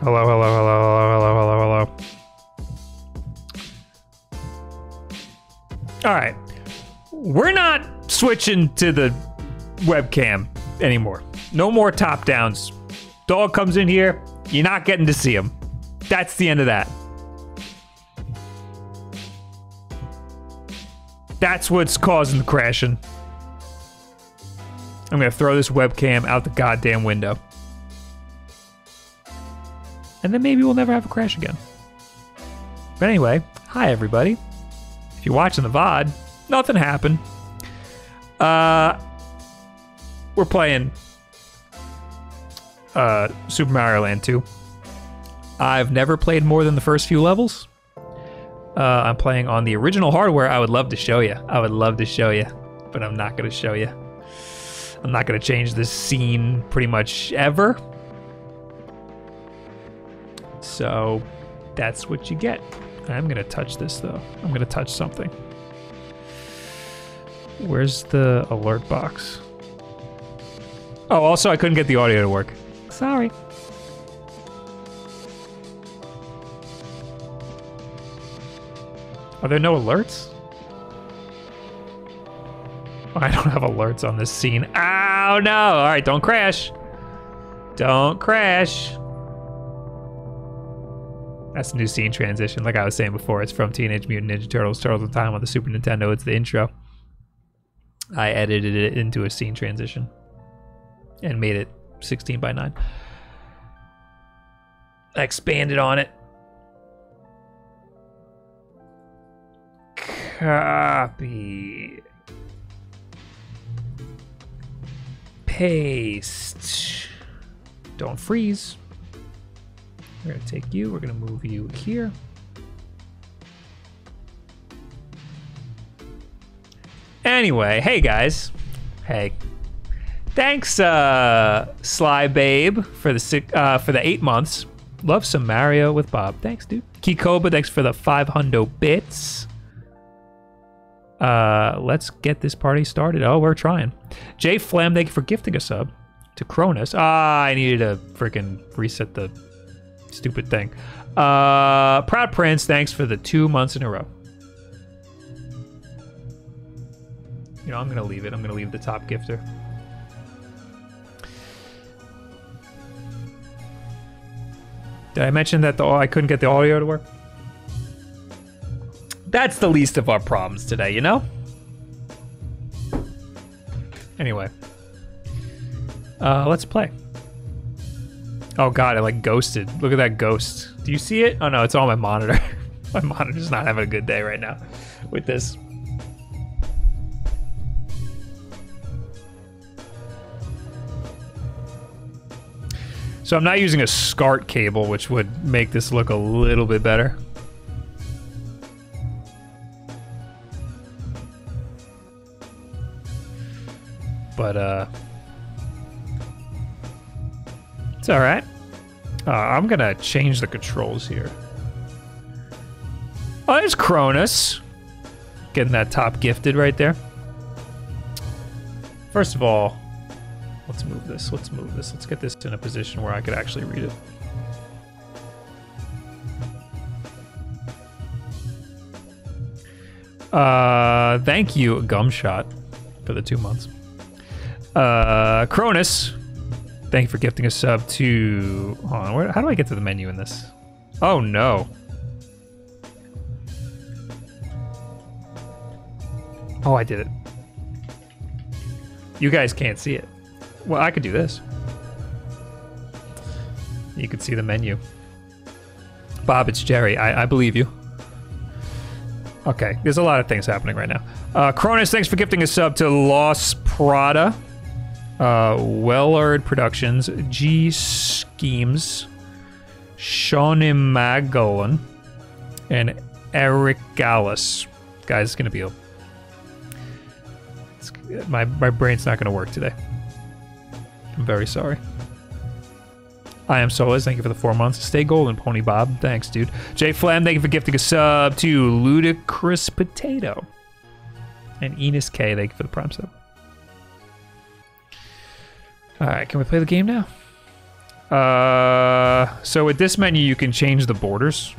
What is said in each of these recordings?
Hello, hello, hello, hello, hello, hello, hello. All right. We're not switching to the webcam anymore. No more top downs. Dog comes in here, you're not getting to see him. That's the end of that. That's what's causing the crashing. I'm gonna throw this webcam out the goddamn window. And then maybe we'll never have a crash again. But anyway, hi everybody. If you're watching the VOD, nothing happened. Uh we're playing uh Super Mario Land 2. I've never played more than the first few levels. Uh, I'm playing on the original hardware. I would love to show you. I would love to show you, but I'm not going to show you. I'm not going to change this scene pretty much ever. So that's what you get. I'm going to touch this though. I'm going to touch something. Where's the alert box? Oh, also, I couldn't get the audio to work. Sorry. Are there no alerts? I don't have alerts on this scene. Oh no! Alright, don't crash. Don't crash. That's a new scene transition. Like I was saying before, it's from Teenage Mutant Ninja Turtles Turtles in Time on the Super Nintendo. It's the intro. I edited it into a scene transition and made it 16 by 9. I expanded on it. Copy. Paste. Don't freeze. We're going to take you, we're going to move you here. Anyway, hey guys. Hey. Thanks, uh, Sly Babe, for the six, uh, for the eight months. Love some Mario with Bob. Thanks, dude. Kikoba, thanks for the 500 bits. Uh, let's get this party started. Oh, we're trying. Jay Flam, thank you for gifting a sub to Cronus. Ah, I needed to freaking reset the stupid thing. Uh, Proud Prince, thanks for the two months in a row. You know, I'm gonna leave it. I'm gonna leave the top gifter. Did I mention that the I couldn't get the audio to work? That's the least of our problems today, you know? Anyway. Uh, let's play. Oh god, I like ghosted. Look at that ghost. Do you see it? Oh no, it's on my monitor. my monitor's not having a good day right now with this. So I'm not using a SCART cable, which would make this look a little bit better. But, uh... It's alright. Uh, I'm gonna change the controls here. Oh, there's Cronus. Getting that top gifted right there. First of all, let's move this. Let's move this. Let's get this in a position where I could actually read it. Uh, thank you, Gumshot, for the two months. Uh, Cronus, thank you for gifting a sub to. Hold on, where, how do I get to the menu in this? Oh no. Oh, I did it. You guys can't see it. Well, I could do this. You could see the menu. Bob, it's Jerry. I, I believe you. Okay, there's a lot of things happening right now. Uh, Cronus, thanks for gifting a sub to Los Prada, uh, Wellard Productions, G Schemes, Shawnee Magolan, and Eric Gallus. Guys, it's gonna be a. My my brain's not gonna work today. I'm very sorry. I am Solas. Thank you for the four months. Stay golden, Pony Bob. Thanks, dude. Jay Flam, thank you for gifting a sub to Ludicrous Potato. And Enos K, thank you for the prime sub. All right, can we play the game now? Uh, so with this menu, you can change the borders.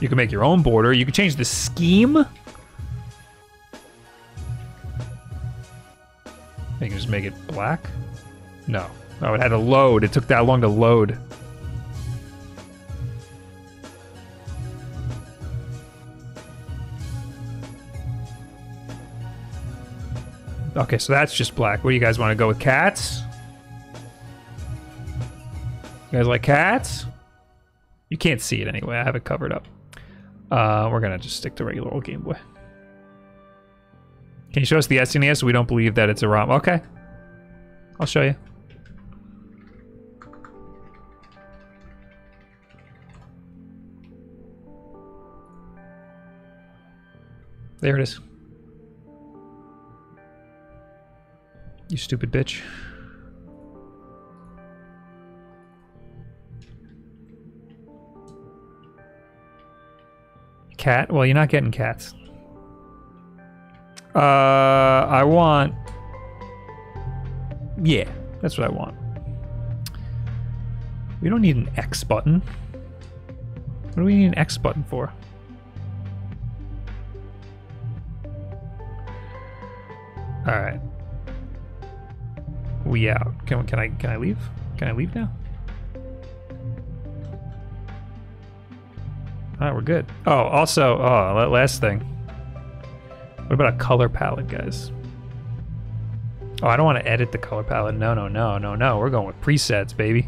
You can make your own border. You can change the scheme. You can just make it black. No. Oh, it had to load. It took that long to load. Okay, so that's just black. What do you guys want to go with cats? You guys like cats? You can't see it anyway. I have it covered up. Uh, we're gonna just stick to regular old Game Boy. Can you show us the SNES? We don't believe that it's a ROM. Okay. I'll show you. There it is. You stupid bitch. Cat? Well, you're not getting cats. Uh, I want... Yeah, that's what I want. We don't need an X button. What do we need an X button for? Alright. We out. Can, can I can I leave? Can I leave now? Alright, we're good. Oh, also, oh, last thing. What about a color palette, guys? Oh, I don't want to edit the color palette. No, no, no, no, no. We're going with presets, baby.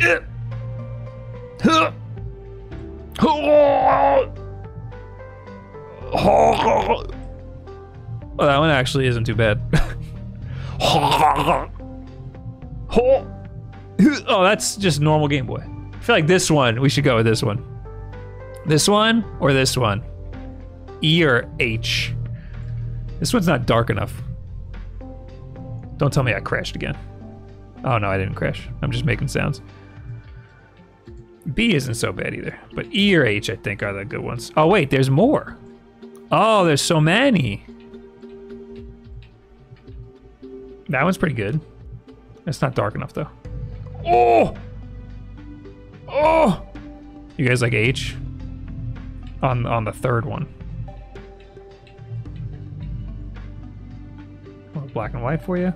Well, oh, that one actually isn't too bad. that's just normal Game Boy. I feel like this one, we should go with this one. This one or this one? E or H? This one's not dark enough. Don't tell me I crashed again. Oh no, I didn't crash. I'm just making sounds. B isn't so bad either, but E or H I think are the good ones. Oh wait, there's more. Oh, there's so many. That one's pretty good. It's not dark enough though. Oh! Oh! You guys like H? On on the third one. Black and white for you.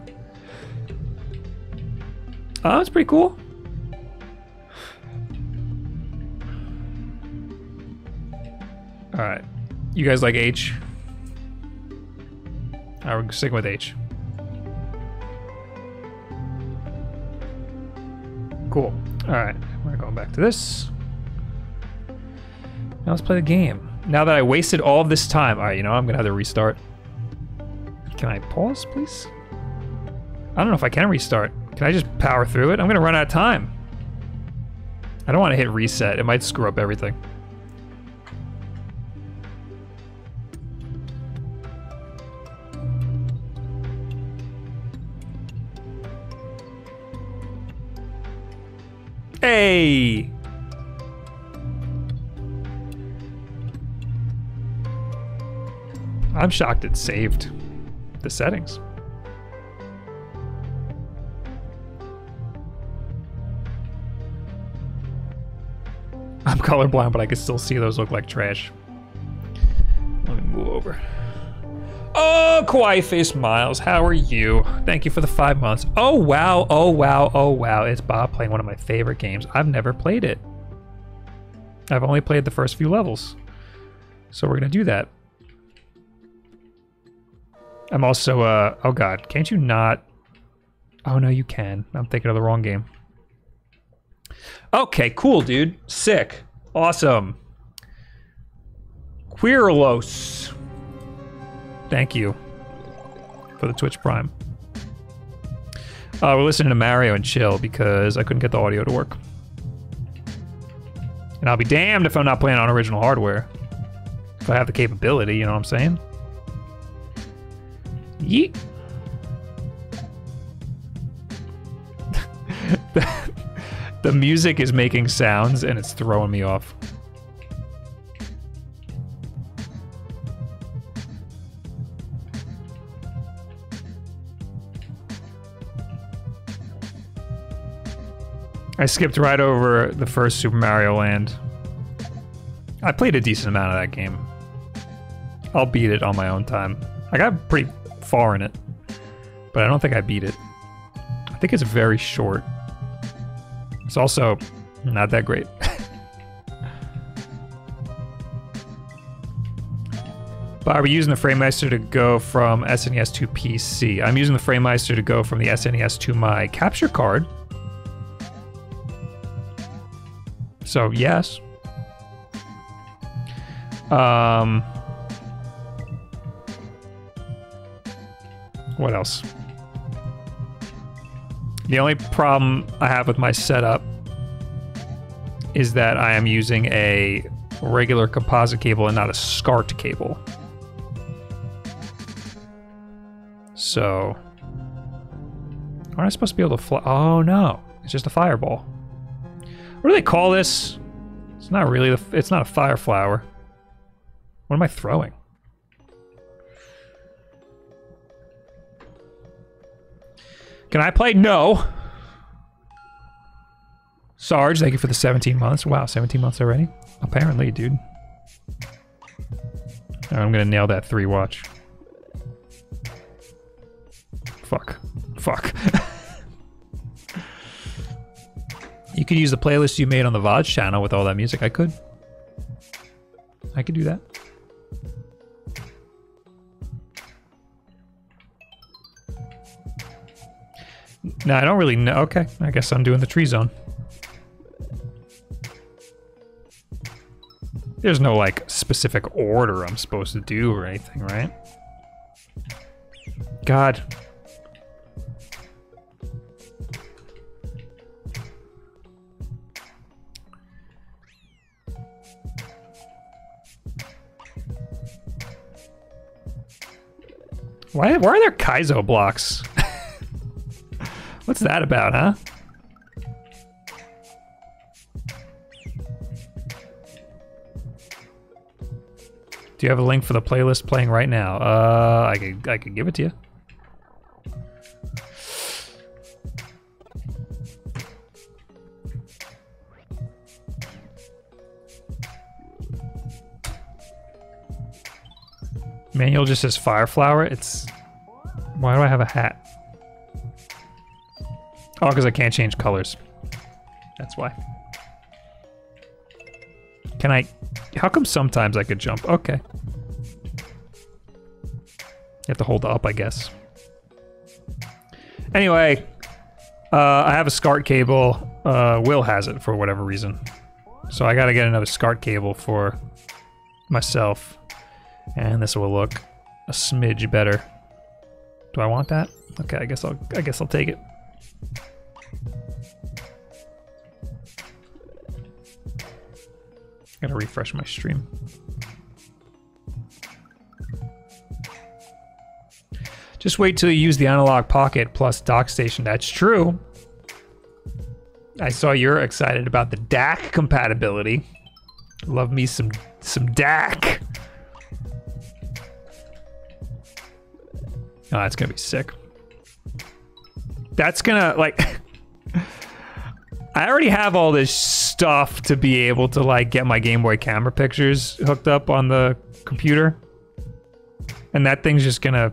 Oh, that's pretty cool. All right, you guys like H? Right, we're sticking with H. Cool. All right, we're going back to this. Now let's play the game. Now that I wasted all this time, all right, you know, I'm gonna have to restart. Can I pause, please? I don't know if I can restart. Can I just power through it? I'm gonna run out of time. I don't want to hit reset. It might screw up everything. Hey! I'm shocked it saved the settings. I'm colorblind, but I can still see those look like trash. Let me move over. Oh, Kawaii Face Miles, how are you? Thank you for the five months. Oh, wow, oh, wow, oh, wow. It's Bob playing one of my favorite games. I've never played it. I've only played the first few levels. So we're going to do that. I'm also, uh, oh god, can't you not? Oh no, you can. I'm thinking of the wrong game. Okay, cool, dude. Sick. Awesome. Queerlos. Thank you for the Twitch Prime. Uh, we're listening to Mario and chill because I couldn't get the audio to work. And I'll be damned if I'm not playing on original hardware. If I have the capability, you know what I'm saying? Yeet. the, the music is making sounds and it's throwing me off. I skipped right over the first Super Mario Land. I played a decent amount of that game. I'll beat it on my own time. I got pretty far in it, but I don't think I beat it. I think it's very short. It's also not that great. but are we using the FrameMeister to go from SNES to PC? I'm using the FrameMeister to go from the SNES to my capture card. So, yes. Um, what else? The only problem I have with my setup is that I am using a regular composite cable and not a SCART cable. So, aren't I supposed to be able to fly? Oh no, it's just a fireball. What do they call this? It's not really the. It's not a fire flower. What am I throwing? Can I play? No. Sarge, thank you for the 17 months. Wow, 17 months already? Apparently, dude. I'm gonna nail that three watch. Fuck. Fuck. you could use the playlist you made on the VOD channel with all that music. I could. I could do that. No, I don't really know. Okay, I guess I'm doing the tree zone. There's no, like, specific order I'm supposed to do or anything, right? God. Why, why are there Kaizo blocks? What's that about, huh? Do you have a link for the playlist playing right now? Uh, I could I could give it to you. Manual just says Fireflower. It's why do I have a hat? Oh, because I can't change colors. That's why. Can I... How come sometimes I could jump? Okay. You have to hold up, I guess. Anyway, uh, I have a SCART cable. Uh, Will has it for whatever reason. So I gotta get another SCART cable for myself. And this will look a smidge better. Do I want that? Okay, I guess I'll I guess I'll take it. Gotta refresh my stream. Just wait till you use the Analogue Pocket plus dock station. That's true. I saw you're excited about the DAC compatibility. Love me some some DAC. Oh, that's gonna be sick. That's gonna like I already have all this stuff to be able to like get my Game Boy camera pictures hooked up on the computer. And that thing's just gonna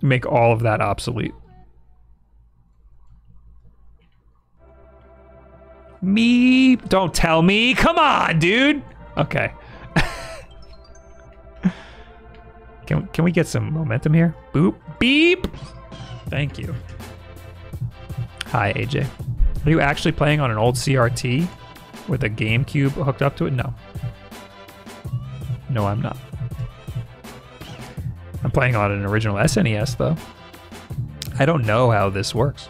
make all of that obsolete. Me? Don't tell me. Come on, dude. Okay. can, can we get some momentum here? Boop. Beep. Thank you. Hi, AJ. Are you actually playing on an old CRT with a GameCube hooked up to it? No. No, I'm not. I'm playing on an original SNES, though. I don't know how this works.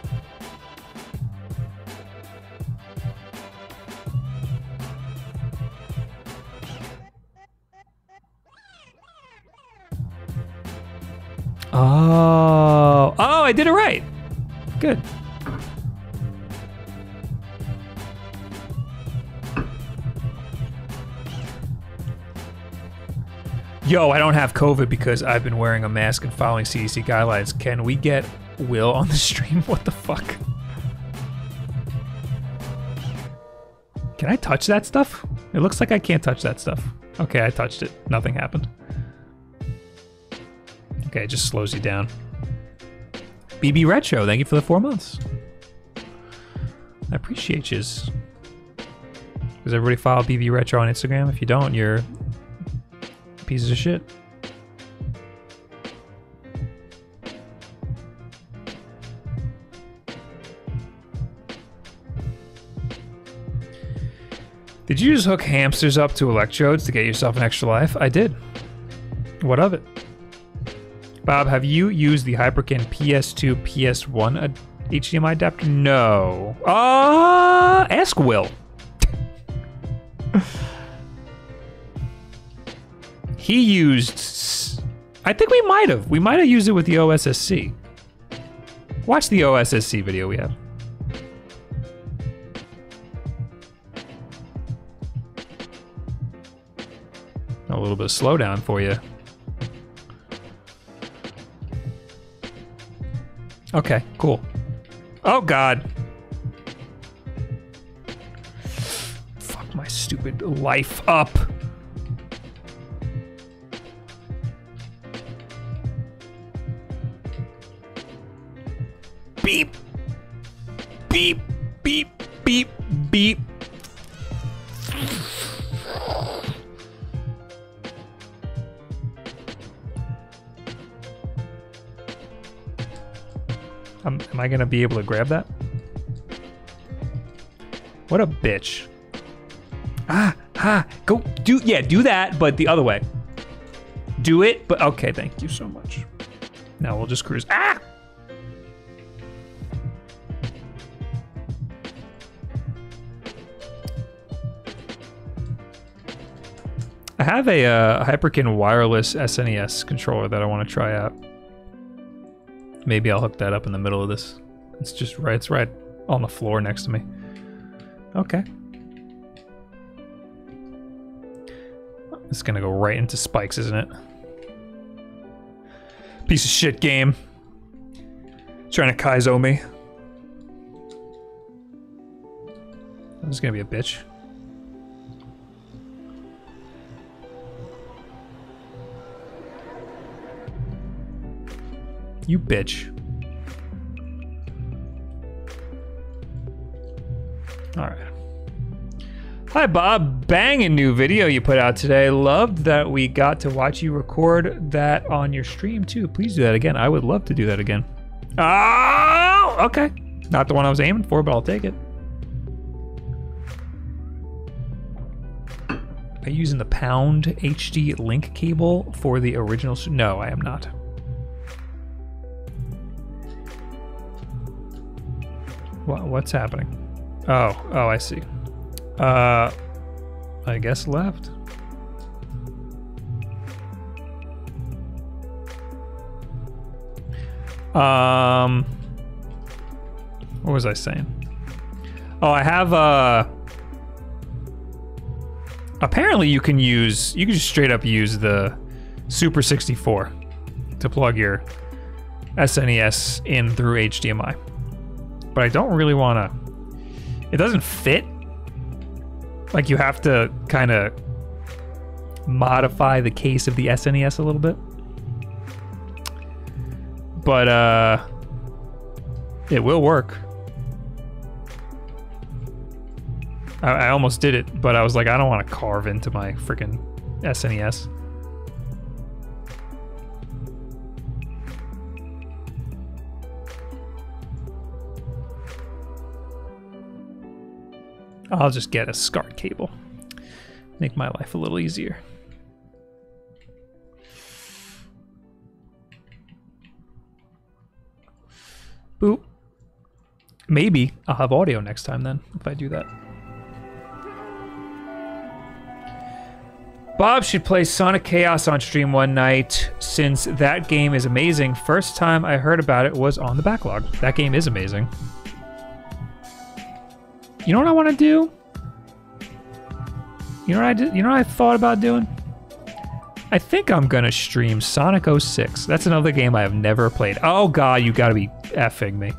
Oh, oh, I did it right. Good. Yo, I don't have COVID because I've been wearing a mask and following CDC guidelines. Can we get Will on the stream? What the fuck? Can I touch that stuff? It looks like I can't touch that stuff. Okay, I touched it. Nothing happened. Okay, it just slows you down. BB Retro, thank you for the four months. I appreciate yous. Does everybody follow BB Retro on Instagram? If you don't, you're pieces of shit. Did you just hook hamsters up to electrodes to get yourself an extra life? I did. What of it? Bob, have you used the Hyperkin PS2 PS1 HDMI adapter? No. Uh, ask Will. he used. I think we might have. We might have used it with the OSSC. Watch the OSSC video we have. A little bit of slowdown for you. Okay, cool. Oh god. Fuck my stupid life up. Beep. Beep, beep, beep, beep. I gonna be able to grab that? What a bitch. Ah, ah, go do, yeah, do that, but the other way. Do it, but okay, thank you so much. Now we'll just cruise. Ah! I have a uh, Hyperkin wireless SNES controller that I want to try out. Maybe I'll hook that up in the middle of this. It's just right, it's right on the floor next to me. Okay. It's gonna go right into spikes, isn't it? Piece of shit game. Trying to Kaizo me. This is gonna be a bitch. You bitch. Alright. Hi, Bob. Banging new video you put out today. Loved that we got to watch you record that on your stream, too. Please do that again. I would love to do that again. Oh, okay. Not the one I was aiming for, but I'll take it. Are you using the pound HD link cable for the original? No, I am not. What, what's happening? Oh, oh, I see. Uh, I guess left. Um, what was I saying? Oh, I have uh Apparently, you can use you can just straight up use the Super 64 to plug your SNES in through HDMI but I don't really want to. It doesn't fit. Like you have to kind of modify the case of the SNES a little bit. But uh it will work. I, I almost did it, but I was like, I don't want to carve into my freaking SNES. I'll just get a SCART cable. Make my life a little easier. Boop. Maybe I'll have audio next time then, if I do that. Bob should play Sonic Chaos on stream one night since that game is amazing. First time I heard about it was on the backlog. That game is amazing. You know what I want to do? You know what I did? You know what I thought about doing? I think I'm gonna stream Sonic 06. That's another game I have never played. Oh god, you gotta be effing me.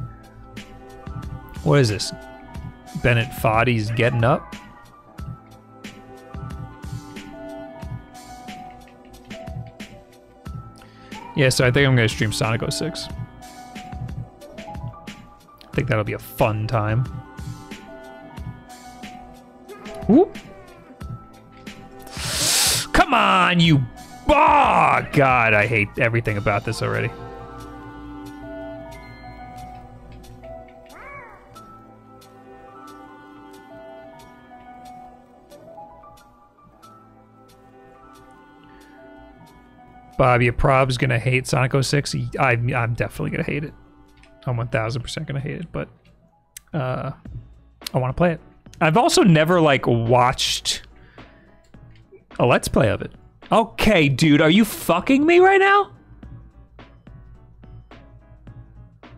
What is this? Bennett Foddy's getting up? Yeah, so I think I'm gonna stream Sonic 06. I think that'll be a fun time. Come on, you... Oh, God, I hate everything about this already. Bob, Bobby, Prob's gonna hate Sonic 06. I, I'm definitely gonna hate it. I'm 1000% gonna hate it, but uh, I want to play it. I've also never like watched a let's play of it. Okay, dude, are you fucking me right now?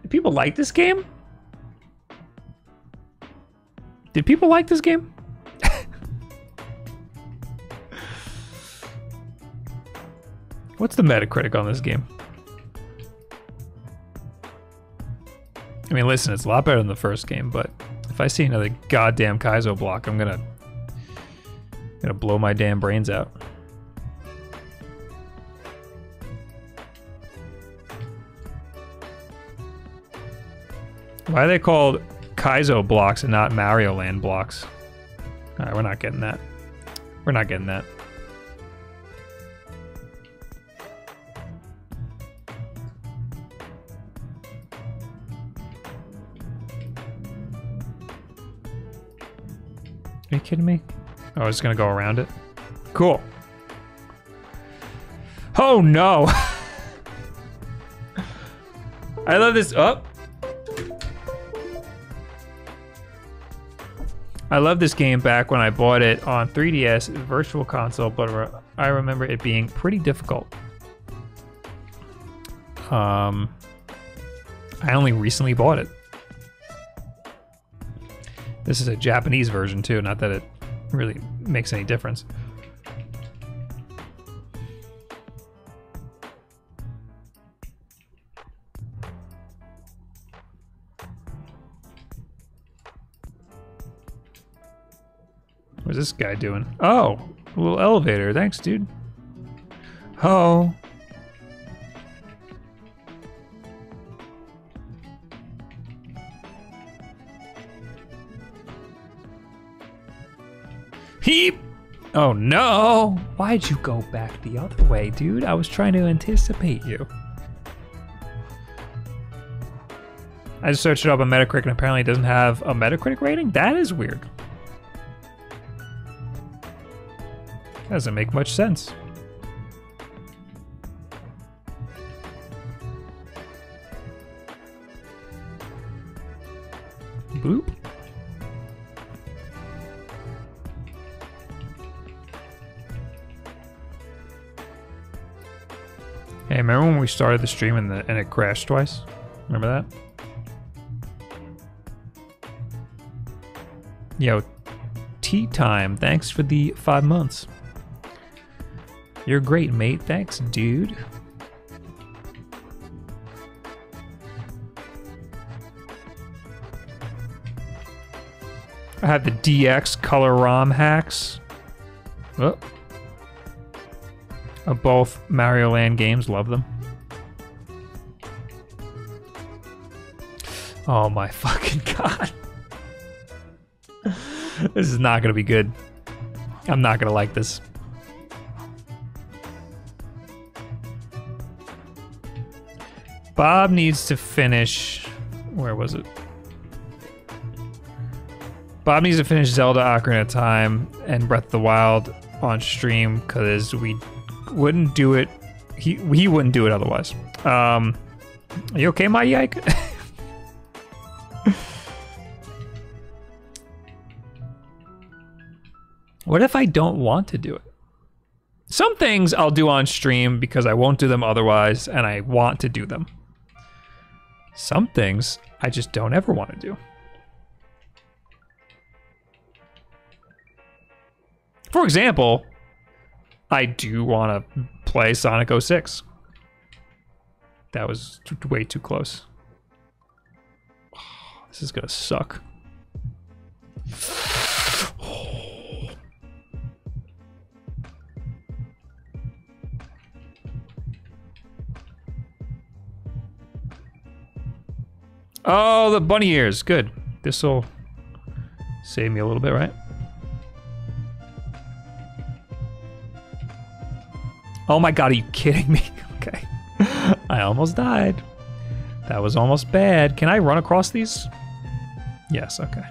Do people like this game? Did people like this game? What's the Metacritic on this game? I mean, listen, it's a lot better than the first game, but if I see another goddamn Kaizo block, I'm gonna gonna blow my damn brains out. Why are they called Kaizo blocks and not Mario Land blocks? Alright, we're not getting that. We're not getting that. Kidding me? Oh, I was gonna go around it. Cool. Oh no! I love this. Up. Oh. I love this game back when I bought it on 3DS Virtual Console, but I remember it being pretty difficult. Um, I only recently bought it. This is a Japanese version too, not that it really makes any difference. What's this guy doing? Oh, a little elevator. Thanks, dude. Oh. Oh no! Why'd you go back the other way, dude? I was trying to anticipate you. I just searched it up on Metacritic and apparently it doesn't have a Metacritic rating? That is weird. Doesn't make much sense. We started the stream and, the, and it crashed twice? Remember that? Yo, tea time. Thanks for the five months. You're great, mate. Thanks, dude. I have the DX color ROM hacks. Oh of both Mario Land games. Love them. Oh my fucking god. this is not to be good. I'm not to like this. Bob needs to finish. Where was it? Bob needs to finish Zelda Ocarina of Time and Breath of the Wild on stream because we wouldn't do it. He he wouldn't do it otherwise. Um, are you okay, my yike? what if I don't want to do it? Some things I'll do on stream because I won't do them otherwise, and I want to do them. Some things I just don't ever want to do. For example, I do want to play Sonic 06. That was way too close. this is gonna suck. Oh, the bunny ears. Good. This will save me a little bit, right? Oh my god, are you kidding me? Okay. I almost died. That was almost bad. Can I run across these? Yes, okay.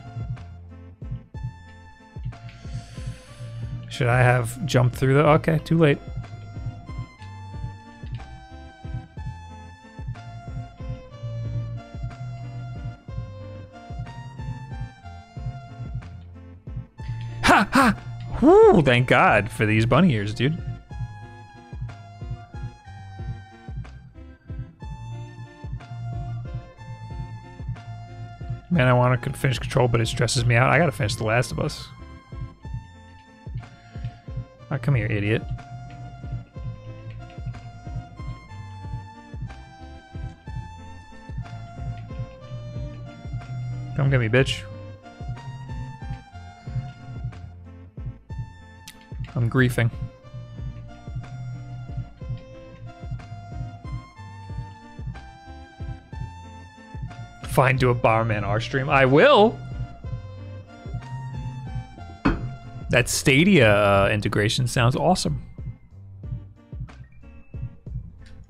Should I have jumped through the... Okay, too late. Whoo, thank God for these bunny ears, dude. Man, I want to finish Control, but it stresses me out. I gotta finish The Last of Us. Oh, come here, idiot. Come get me, bitch. I'm griefing. Fine, do a Bomberman R stream. I will. That Stadia uh, integration sounds awesome.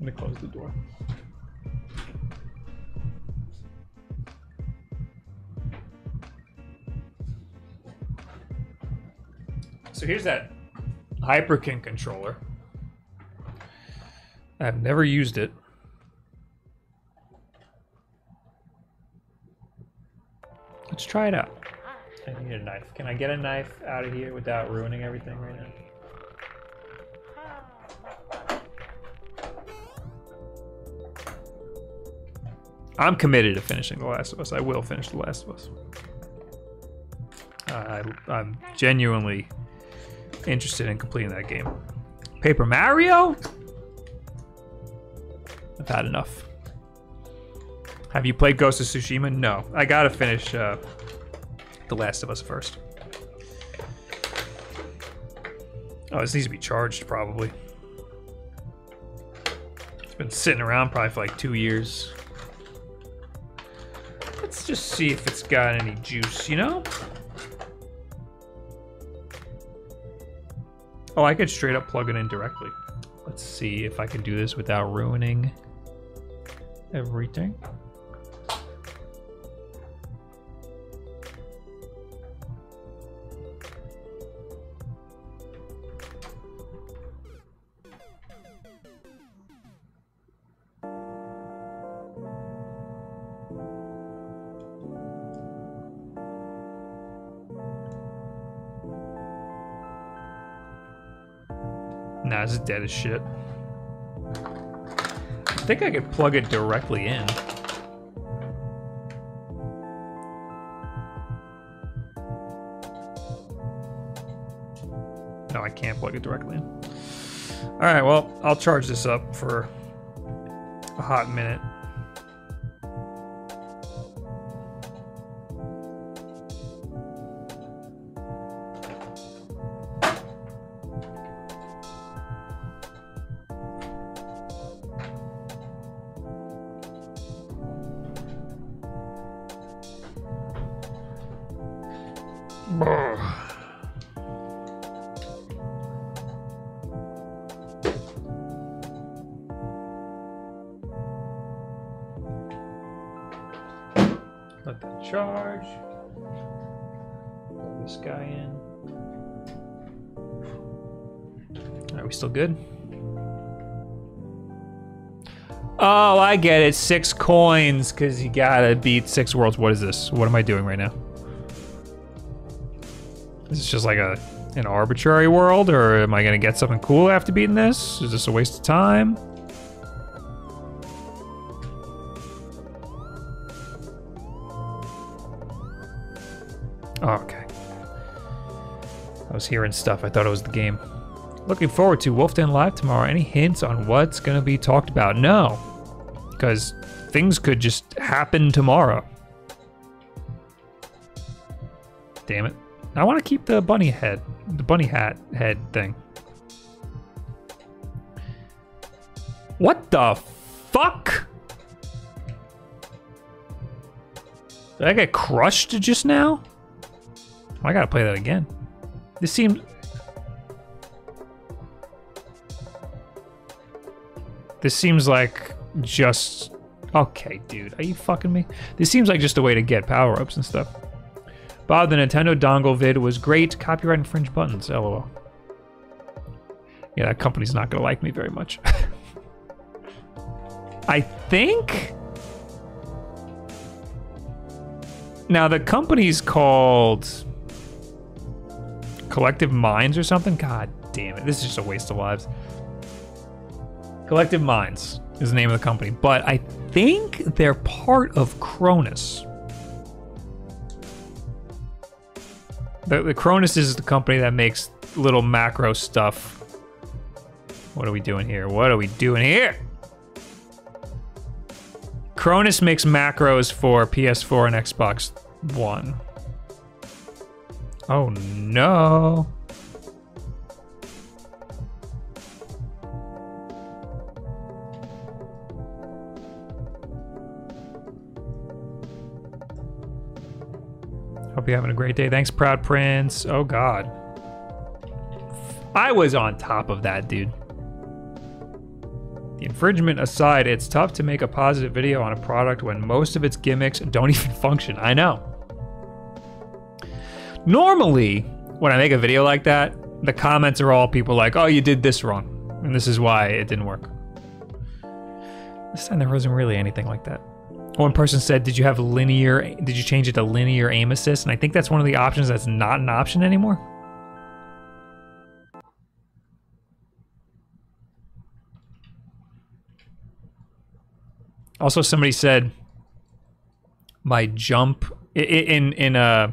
Let me close the door. So here's that Hyperkin controller. I've never used it. Let's try it out. I need a knife. Can I get a knife out of here without ruining everything right now? I'm committed to finishing The Last of Us. I will finish The Last of Us. I, I'm genuinely interested in completing that game. Paper Mario? I've had enough. Have you played Ghost of Tsushima? No. I gotta finish uh, The Last of Us first. Oh, this needs to be charged, probably. It's been sitting around probably for like two years. Let's just see if it's got any juice, you know? Oh, I could straight up plug it in directly. Let's see if I can do this without ruining everything. Dead as shit. I think I could plug it directly in. No, I can't plug it directly in. All right, well, I'll charge this up for a hot minute. I get it. Six coins, because you gotta beat six worlds. What is this? What am I doing right now? Is this just like a an arbitrary world, or am I gonna get something cool after beating this? Is this a waste of time? Oh, okay. I was hearing stuff. I thought it was the game. Looking forward to Wulff Den Live tomorrow. Any hints on what's going to be talked about? No. Because things could just happen tomorrow. Damn it. I want to keep the bunny head, the bunny hat head thing. What the fuck? Did I get crushed just now? I gotta play that again. This seems... This seems like just... Okay, dude, are you fucking me? This seems like just a way to get power-ups and stuff. Bob, the Nintendo dongle vid was great. Copyright infringed buttons, lol. Yeah, that company's not gonna like me very much. I think... Now, the company's called... Collective Minds or something? God damn it, this is just a waste of lives. Collective Minds is the name of the company, but I think they're part of Cronus. The, the Cronus is the company that makes little macro stuff. What are we doing here? What are we doing here? Cronus makes macros for PS4 and Xbox One. Oh no. Hope you're having a great day. Thanks, Proud Prince. Oh, God. I was on top of that, dude. The infringement aside, it's tough to make a positive video on a product when most of its gimmicks don't even function. I know. Normally, when I make a video like that, the comments are all people like, oh, you did this wrong. And this is why it didn't work. This time there wasn't really anything like that. One person said, "Did you have linear? Did you change it to linear aim assist?" And I think that's one of the options that's not an option anymore. Also, somebody said my jump in in uh,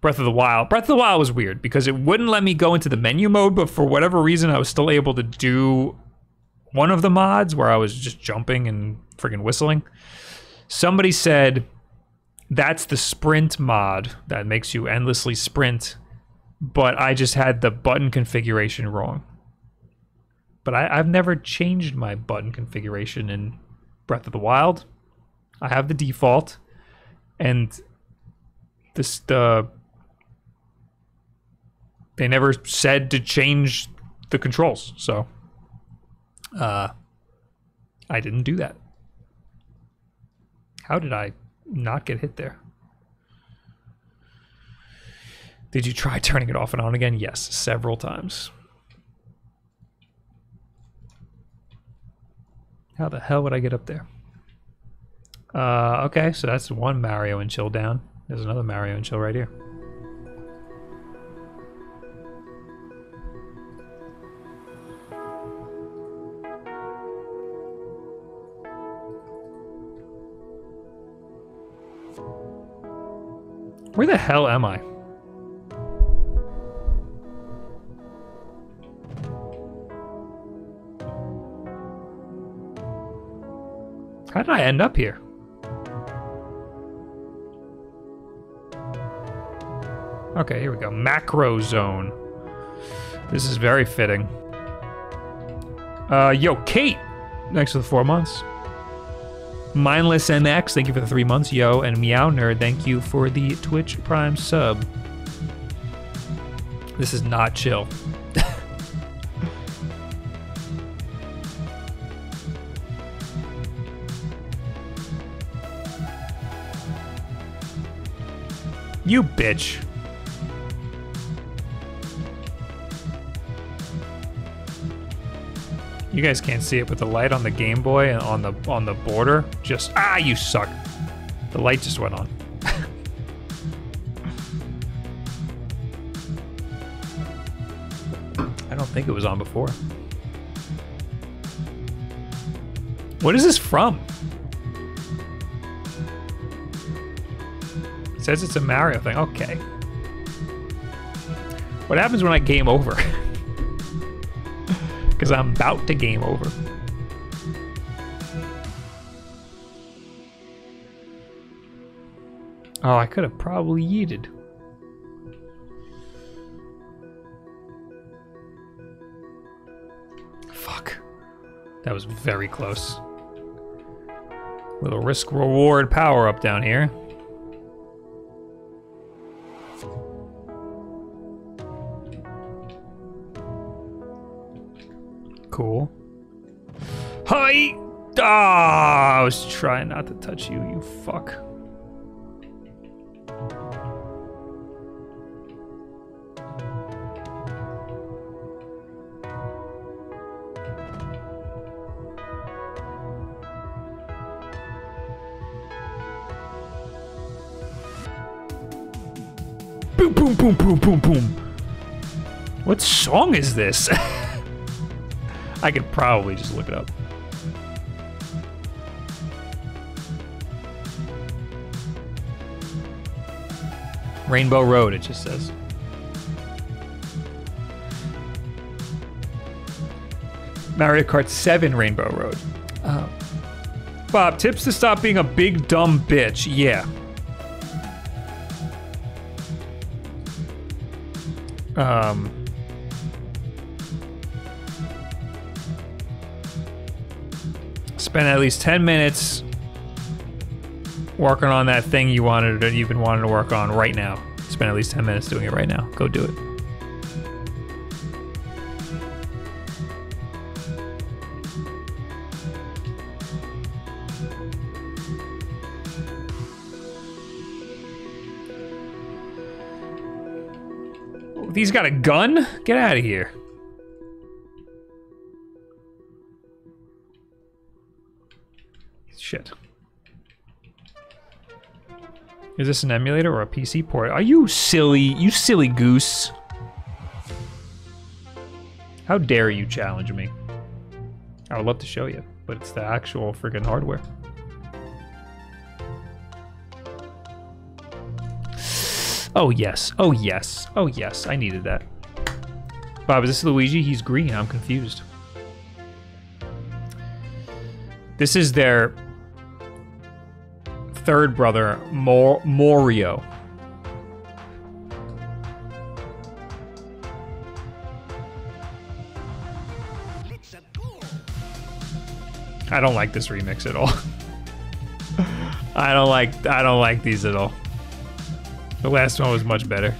Breath of the Wild. Breath of the Wild was weird because it wouldn't let me go into the menu mode, but for whatever reason, I was still able to do one of the mods where I was just jumping and freaking whistling. Somebody said that's the sprint mod that makes you endlessly sprint, but I just had the button configuration wrong. But I, have never changed my button configuration in Breath of the Wild. I have the default, and this the they never said to change the controls, so uh, I didn't do that. How did I not get hit there? Did you try turning it off and on again? Yes, several times. How the hell would I get up there? Uh, okay, so that's one Mario and chill down. There's another Mario and chill right here. Where the hell am I? How did I end up here? Okay, here we go. Macro zone. This is very fitting. Uh, yo, Kate! Next to the four months. Mindless MX, thank you for the three months. Yo, and Meow Nerd, thank you for the Twitch Prime sub. This is not chill. you bitch. You guys can't see it, but the light on the Game Boy and on the on the border just ah, you suck. The light just went on. I don't think it was on before. What is this from? It says it's a Mario thing. Okay. What happens when I game over? because I'm about to game over. Oh, I could have probably yeeted. Fuck. That was very close. Little risk reward power up down here. Cool. Hi! Ah, I was trying not to touch you, you fuck. Boom, boom, boom, boom, boom, boom. What song is this? I could probably just look it up. Rainbow Road, it just says. Mario Kart 7 Rainbow Road. Uh, Bob, tips to stop being a big dumb bitch. Yeah. Um, spend at least 10 minutes working on that thing you wanted to, you've been wanting to work on right now. Spend at least 10 minutes doing it right now. Go do it. He's got a gun? Get out of here. Is this an emulator or a PC port? Are you silly? You silly goose. How dare you challenge me? I would love to show you, but it's the actual friggin' hardware. Oh yes, oh yes, oh yes, I needed that. Bob, is this Luigi? He's green, I'm confused. This is their third brother, Mor Morio. I don't like this remix at all. I don't like I don't like these at all. The last one was much better.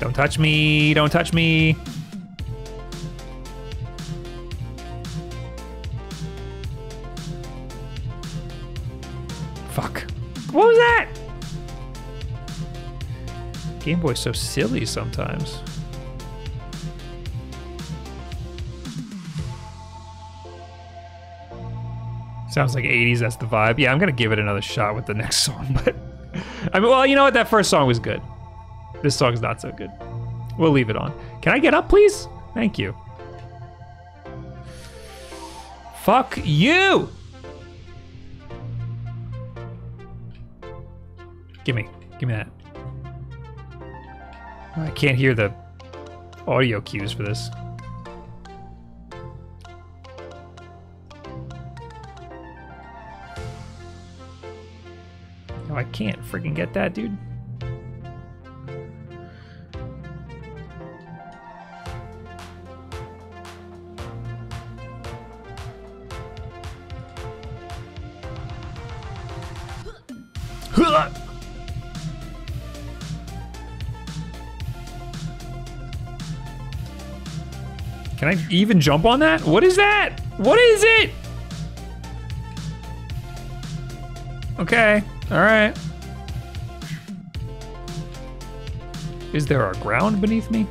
Don't touch me, don't touch me. Boy's so silly sometimes. Sounds like 80s, that's the vibe. Yeah, I'm gonna give it another shot with the next song, but I mean, well, you know what? That first song was good. This song's not so good. We'll leave it on. Can I get up, please? Thank you. Fuck you! Give me, give me that. I can't hear the audio cues for this. No, I can't freaking get that, dude. I even jump on that? What is that? What is it? Okay, alright. Is there a ground beneath me?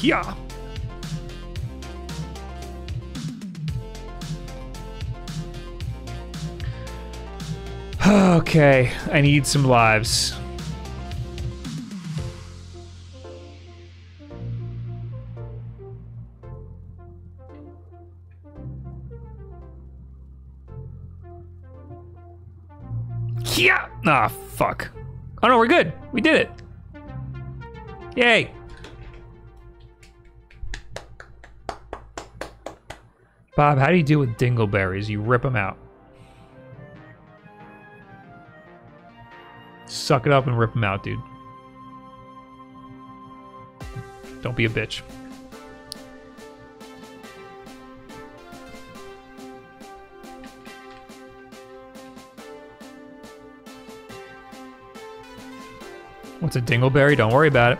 Yeah. Okay, I need some lives. Yeah. Ah, fuck. Oh no, we're good. We did it. Yay. Bob, how do you deal with dingleberries? You rip them out. Suck it up and rip them out, dude. Don't be a bitch. What's a dingleberry? Don't worry about it.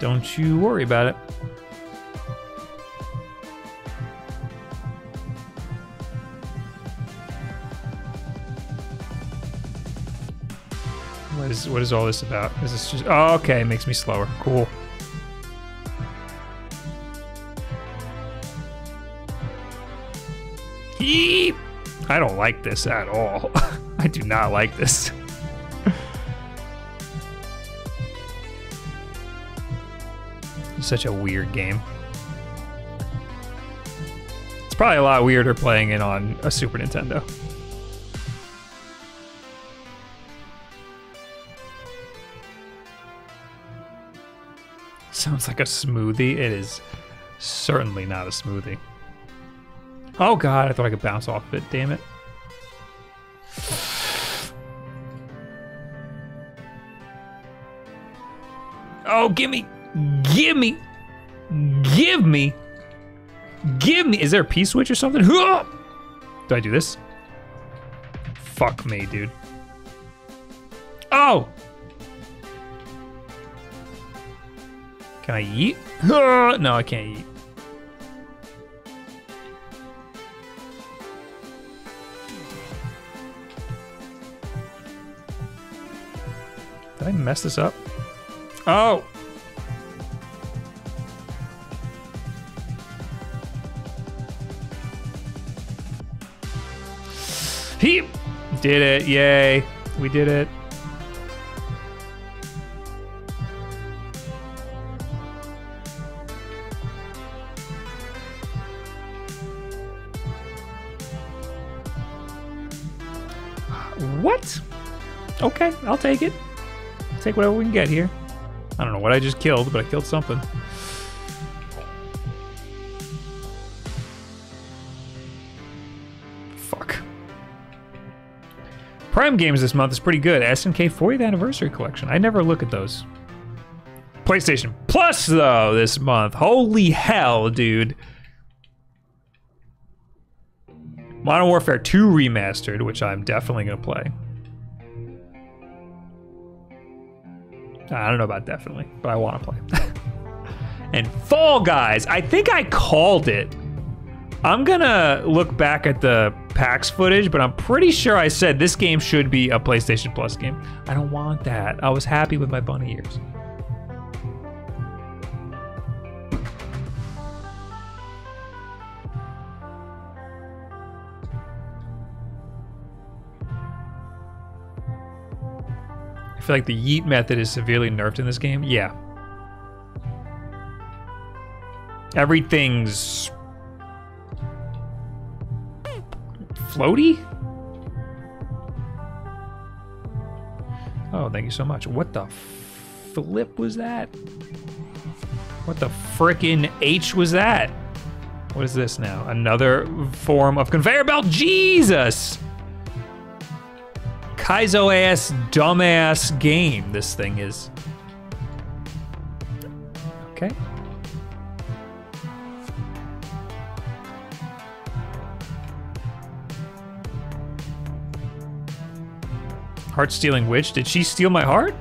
Don't you worry about it. What is what is all this about? Is this just oh, okay? It makes me slower. Cool. Heep. I don't like this at all. I do not like this. Such a weird game. It's probably a lot weirder playing it on a Super Nintendo. Sounds like a smoothie. It is certainly not a smoothie. Oh god, I thought I could bounce off of it, damn it. Oh, gimme! Gimme! Give me! Give me! Is there a P switch or something? Do I do this? Fuck me, dude. Oh! Can I eat? No, I can't eat. Did I mess this up? Oh! Did it. Yay. We did it. What? Okay, I'll take it. Take whatever we can get here. I don't know what I just killed, but I killed something. Prime Games this month is pretty good. SNK 40th Anniversary Collection. I never look at those. PlayStation Plus, though, this month. Holy hell, dude. Modern Warfare 2 Remastered, which I'm definitely going to play. I don't know about definitely, but I want to play. and Fall Guys, I think I called it. I'm gonna look back at the PAX footage, but I'm pretty sure I said this game should be a PlayStation Plus game. I don't want that. I was happy with my bunny ears. I feel like the yeet method is severely nerfed in this game. Yeah. Everything's floaty? Oh, thank you so much. What the flip was that? What the frickin' H was that? What is this now? Another form of conveyor belt? Jesus! Kaizo ass dumbass game this thing is. Heart stealing witch? Did she steal my heart?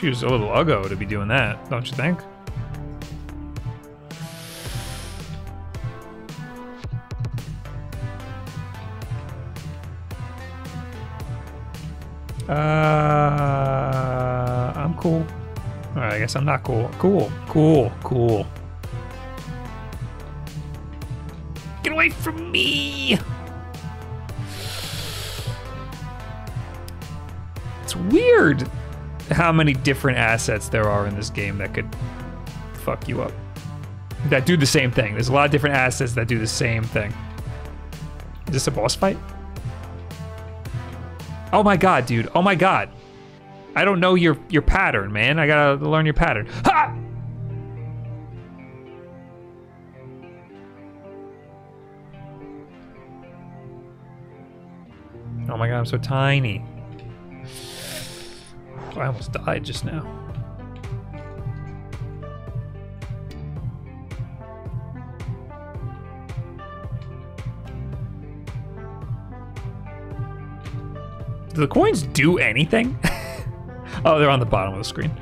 She was a little uggo to be doing that, don't you think? Uh, I'm cool. All right, I guess I'm not cool. Cool, cool, cool. Get away from me! Weird how many different assets there are in this game that could fuck you up. That do the same thing. There's a lot of different assets that do the same thing. Is this a boss fight? Oh my god, dude. Oh my god. I don't know your your pattern, man. I gotta learn your pattern. Ha! Oh my god, I'm so tiny. I almost died just now. Do the coins do anything? oh, they're on the bottom of the screen.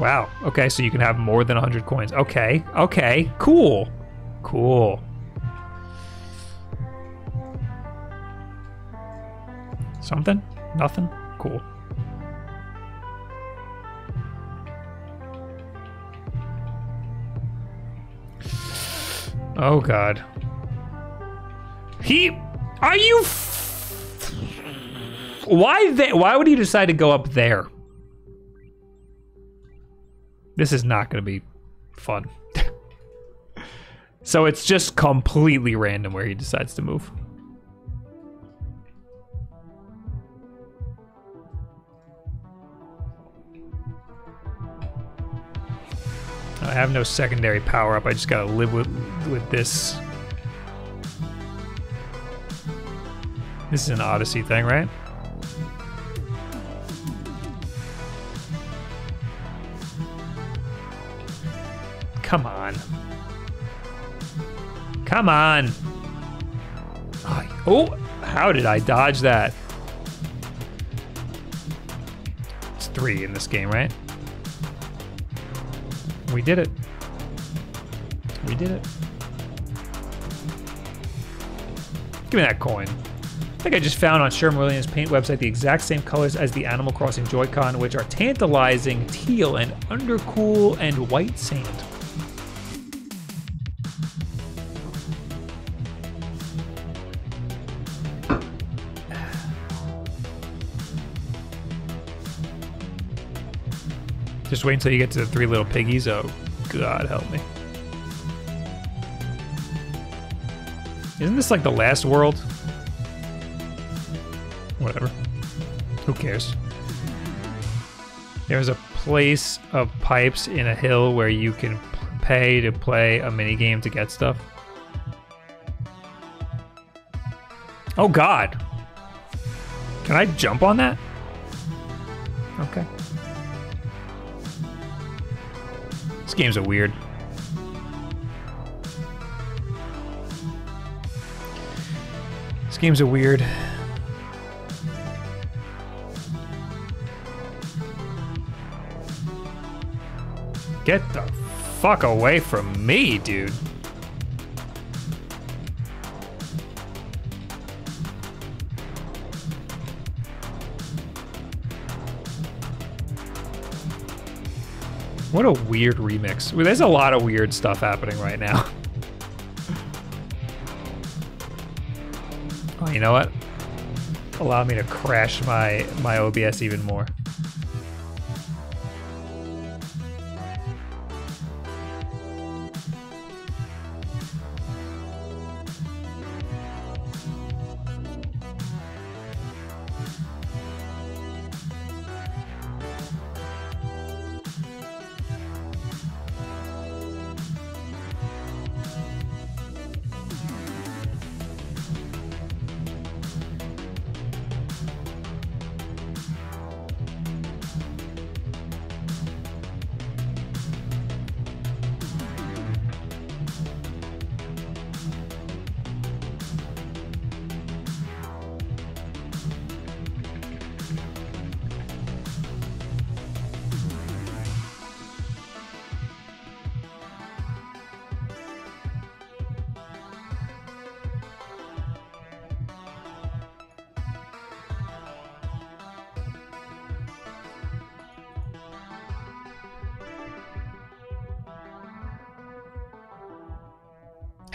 Wow. Okay, so you can have more than 100 coins. Okay. Okay. Cool. Cool. Something? Nothing? Cool. Oh god. He are you Why they, why would he decide to go up there? This is not going to be fun. so it's just completely random where he decides to move. I have no secondary power up. I just gotta live with with this. This is an Odyssey thing, right? Come on. Come on. Oh, how did I dodge that? It's three in this game, right? We did it. We did it. Give me that coin. I think I just found on Sherwin-Williams paint website the exact same colors as the Animal Crossing Joy-Con, which are tantalizing teal and undercool and white sand. Just wait until you get to the three little piggies. Oh, God help me. Isn't this like the last world? Whatever. Who cares? There's a place of pipes in a hill where you can pay to play a mini game to get stuff. Oh god. Can I jump on that? Okay. Games are weird. These games are weird. Get the fuck away from me, dude. What a weird remix. There's a lot of weird stuff happening right now. oh, you know what? Allow me to crash my, my OBS even more.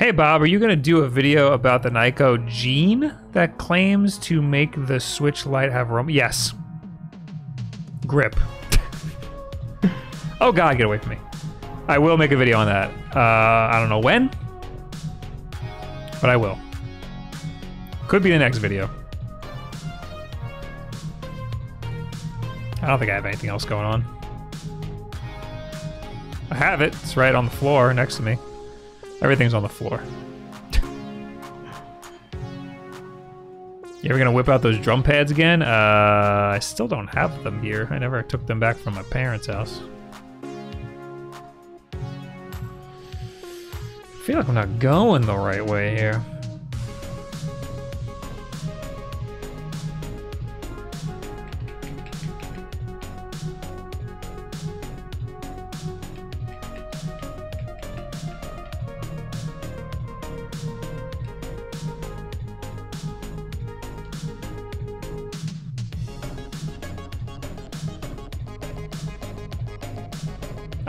Hey Bob, are you going to do a video about the Nyko gene that claims to make the Switch Lite have room? Yes. Grip. oh god, get away from me. I will make a video on that. Uh, I don't know when, but I will. Could be the next video. I don't think I have anything else going on. I have it. It's right on the floor next to me. Everything's on the floor. you ever gonna whip out those drum pads again? Uh, I still don't have them here. I never took them back from my parents' house. I feel like I'm not going the right way here.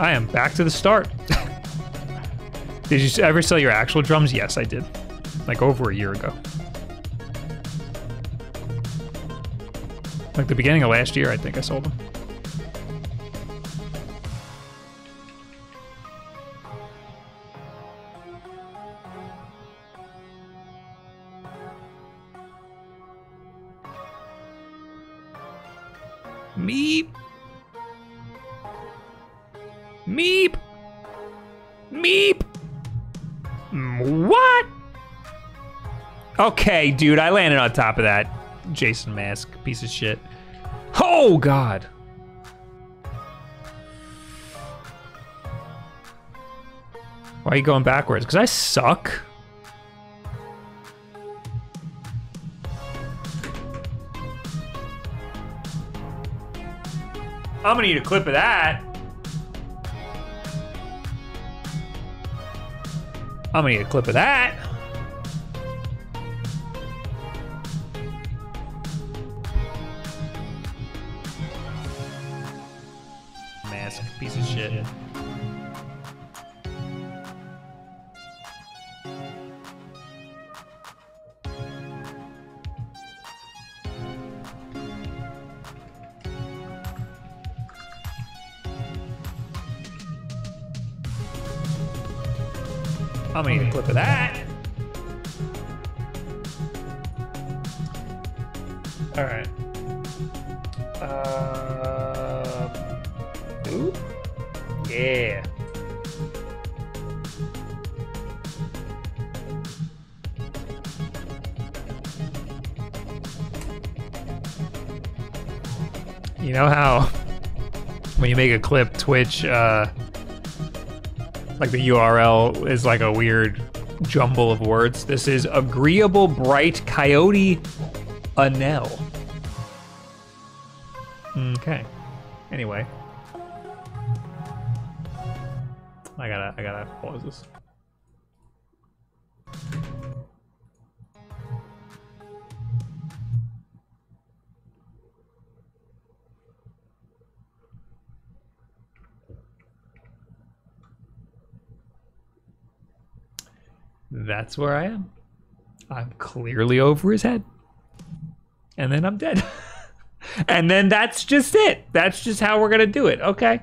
I am back to the start. did you ever sell your actual drums? Yes, I did. Like over a year ago. Like the beginning of last year, I think I sold them. Okay, dude, I landed on top of that. Jason Mask, piece of shit. Oh, God. Why are you going backwards? Because I suck. I'm gonna need a clip of that. I'm gonna need a clip of that. Shit. I'm gonna a clip of that. All right. Uh, yeah. You know how when you make a clip, Twitch, uh, like the URL is like a weird jumble of words. This is agreeable bright coyote Anele. Okay. Anyway. I gotta I gotta pause this. That's where I am. I'm clearly over his head. And then I'm dead. and then that's just it. That's just how we're going to do it. Okay.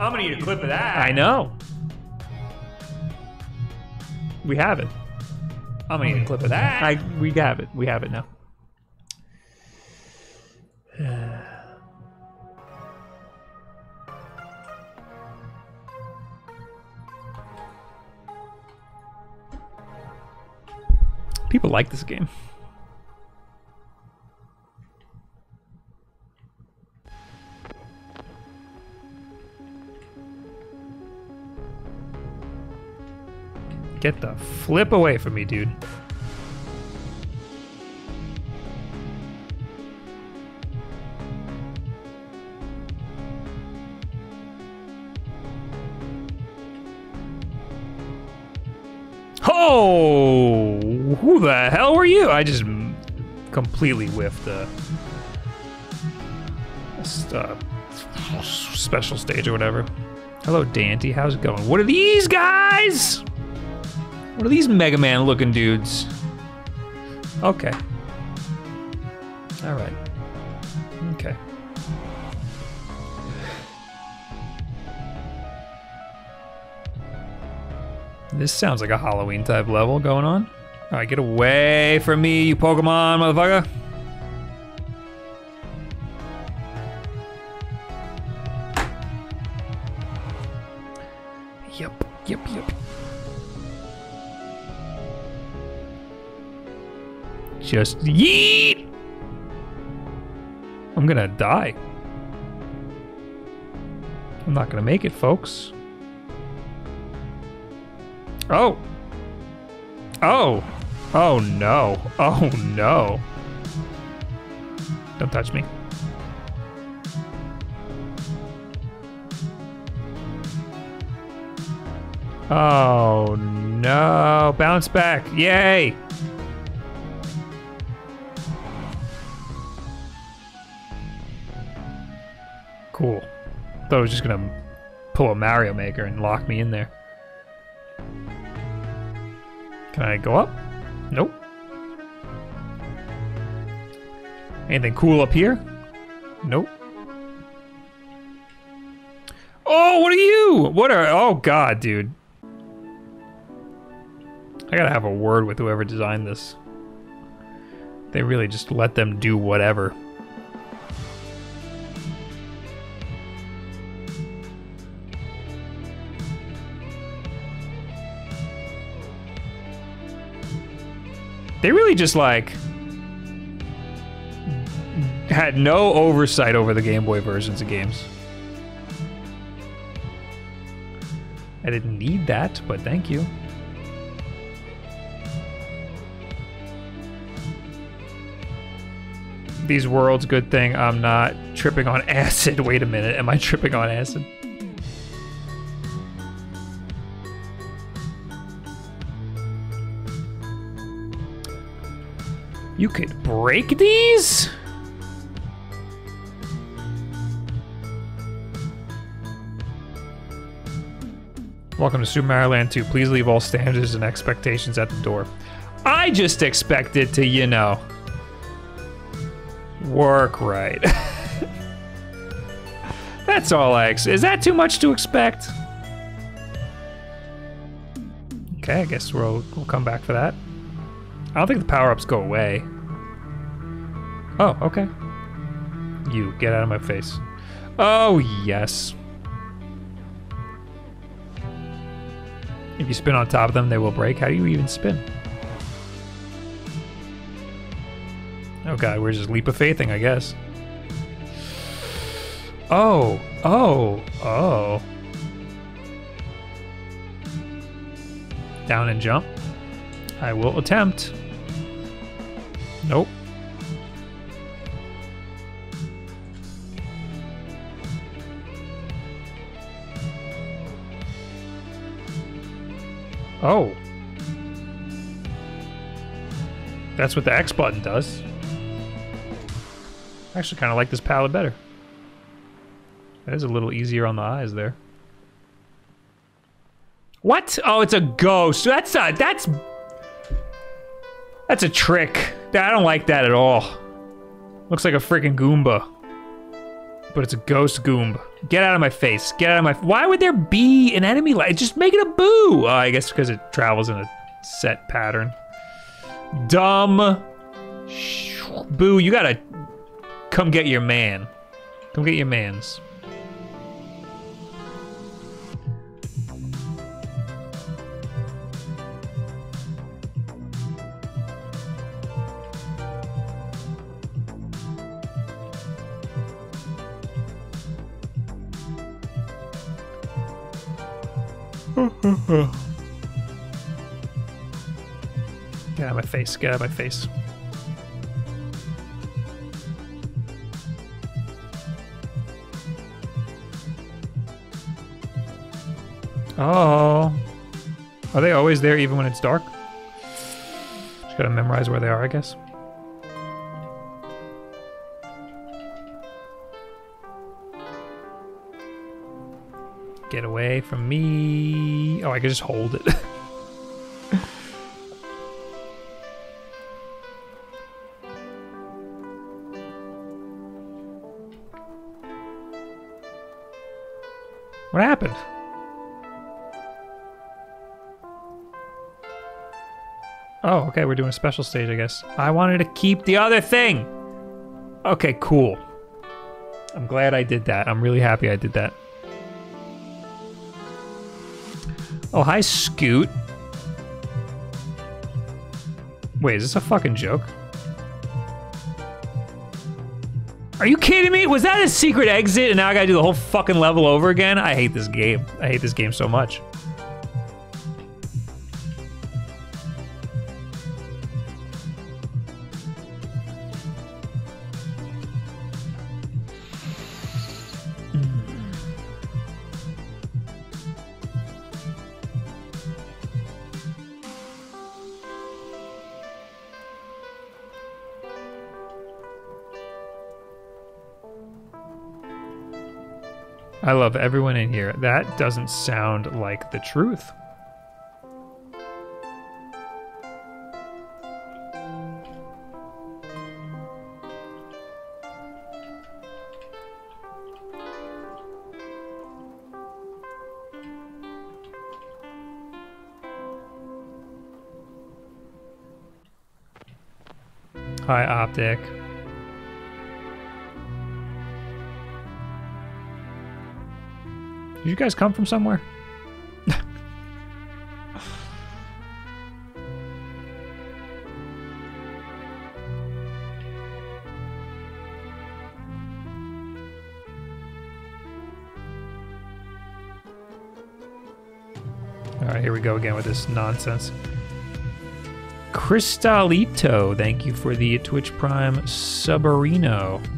I'm to need a clip of that. I know. We have it. I'm to need a clip of that. I, we have it. We have it now. People like this game. Get the flip away from me, dude. Oh, who the hell were you? I just completely whiffed the uh, special stage or whatever. Hello, Dante. How's it going? What are these guys? What are these Mega Man looking dudes? Okay. All right. Okay. This sounds like a Halloween type level going on. All right, get away from me, you Pokemon motherfucker. Just yeet! I'm gonna die. I'm not gonna make it, folks. Oh. Oh. Oh no. Oh no. Don't touch me. Oh no. Bounce back. Yay. Cool. Thought I was just gonna pull a Mario Maker and lock me in there. Can I go up? Nope. Anything cool up here? Nope. Oh, what are you? What are? Oh God, dude. I gotta have a word with whoever designed this. They really just let them do whatever. They really just like had no oversight over the Game Boy versions of games. I didn't need that, but thank you. These worlds, good thing I'm not tripping on acid. Wait a minute, am I tripping on acid? You could break these? Welcome to Super Mario Land 2. Please leave all standards and expectations at the door. I just expected to, you know, work right. That's all I ex- Is that too much to expect? Okay, I guess we'll, we'll come back for that. I don't think the power-ups go away. Oh, okay. You, get out of my face. Oh, yes. If you spin on top of them, they will break. How do you even spin? Oh god, we're just leap of faithing, I guess. Oh, oh, oh. Down and jump. I will attempt. Nope. Oh. That's what the X button does. I actually kind of like this palette better. That is a little easier on the eyes there. What? Oh, it's a ghost. That's a, that's... That's a trick. I don't like that at all. Looks like a freaking Goomba. But it's a ghost Goomba. Get out of my face. Get out of my... Why would there be an enemy like... Just make it a boo! Oh, I guess because it travels in a set pattern. Dumb. Boo, you gotta come get your man. Come get your mans. Get out of my face. Get out of my face. Oh. Are they always there even when it's dark? Just gotta memorize where they are, I guess. Get away from me. Oh, I can just hold it. what happened? Oh, okay, we're doing a special stage, I guess. I wanted to keep the other thing! Okay, cool. I'm glad I did that. I'm really happy I did that. Oh, hi, Scoot. Wait, is this a fucking joke? Are you kidding me? Was that a secret exit and now I gotta do the whole fucking level over again? I hate this game. I hate this game so much. Love everyone in here. That doesn't sound like the truth. Hi, Optic. Did you guys come from somewhere? All right, here we go again with this nonsense. Cristalito, thank you for the Twitch Prime Subarino.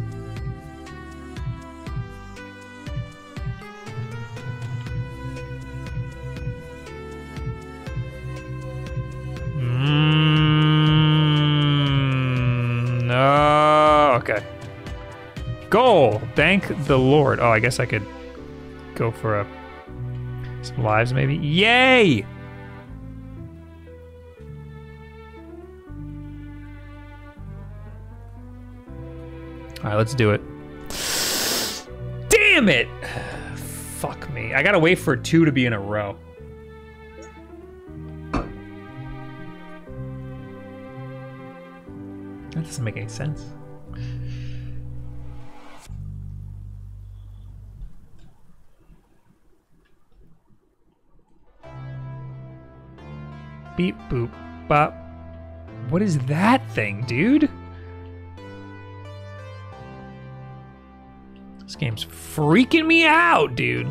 Thank the Lord. Oh, I guess I could go for a some lives, maybe. Yay! All right, let's do it. Damn it! Fuck me. I gotta wait for two to be in a row. That doesn't make any sense. Beep boop bop. What is that thing, dude? This game's freaking me out, dude.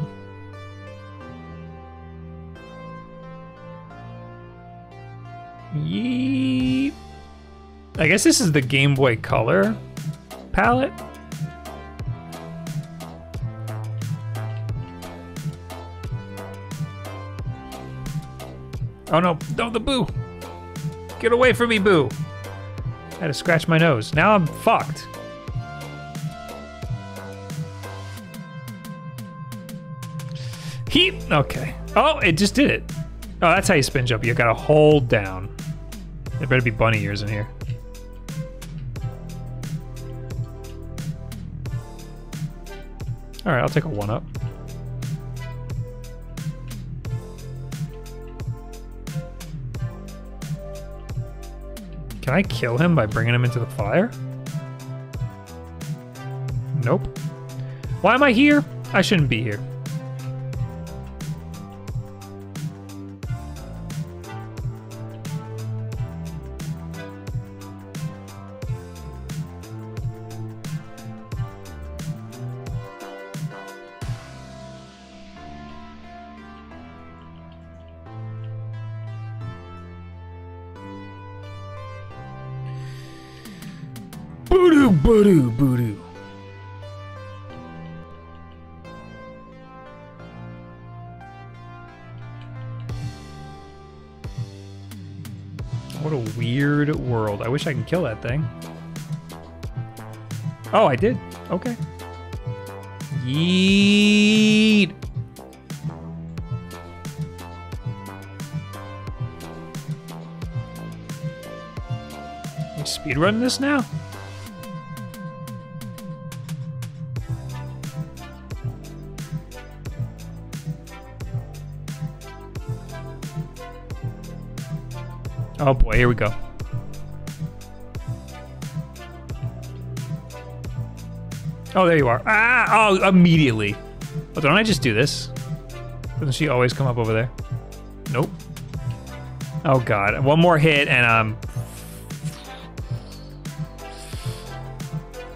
Yeep. I guess this is the Game Boy Color palette. Oh no, no, the boo! Get away from me, boo! I had to scratch my nose. Now I'm fucked. Heat! Okay. Oh, it just did it. Oh, that's how you spin jump. You gotta hold down. There better be bunny ears in here. Alright, I'll take a one up. Can I kill him by bringing him into the fire? Nope. Why am I here? I shouldn't be here. Wish I could kill that thing. Oh, I did. Okay. Yeet. Speedrun this now? Oh boy, here we go. Oh, there you are. Ah! Oh, immediately. Oh, don't I just do this? Doesn't she always come up over there? Nope. Oh god, one more hit and um.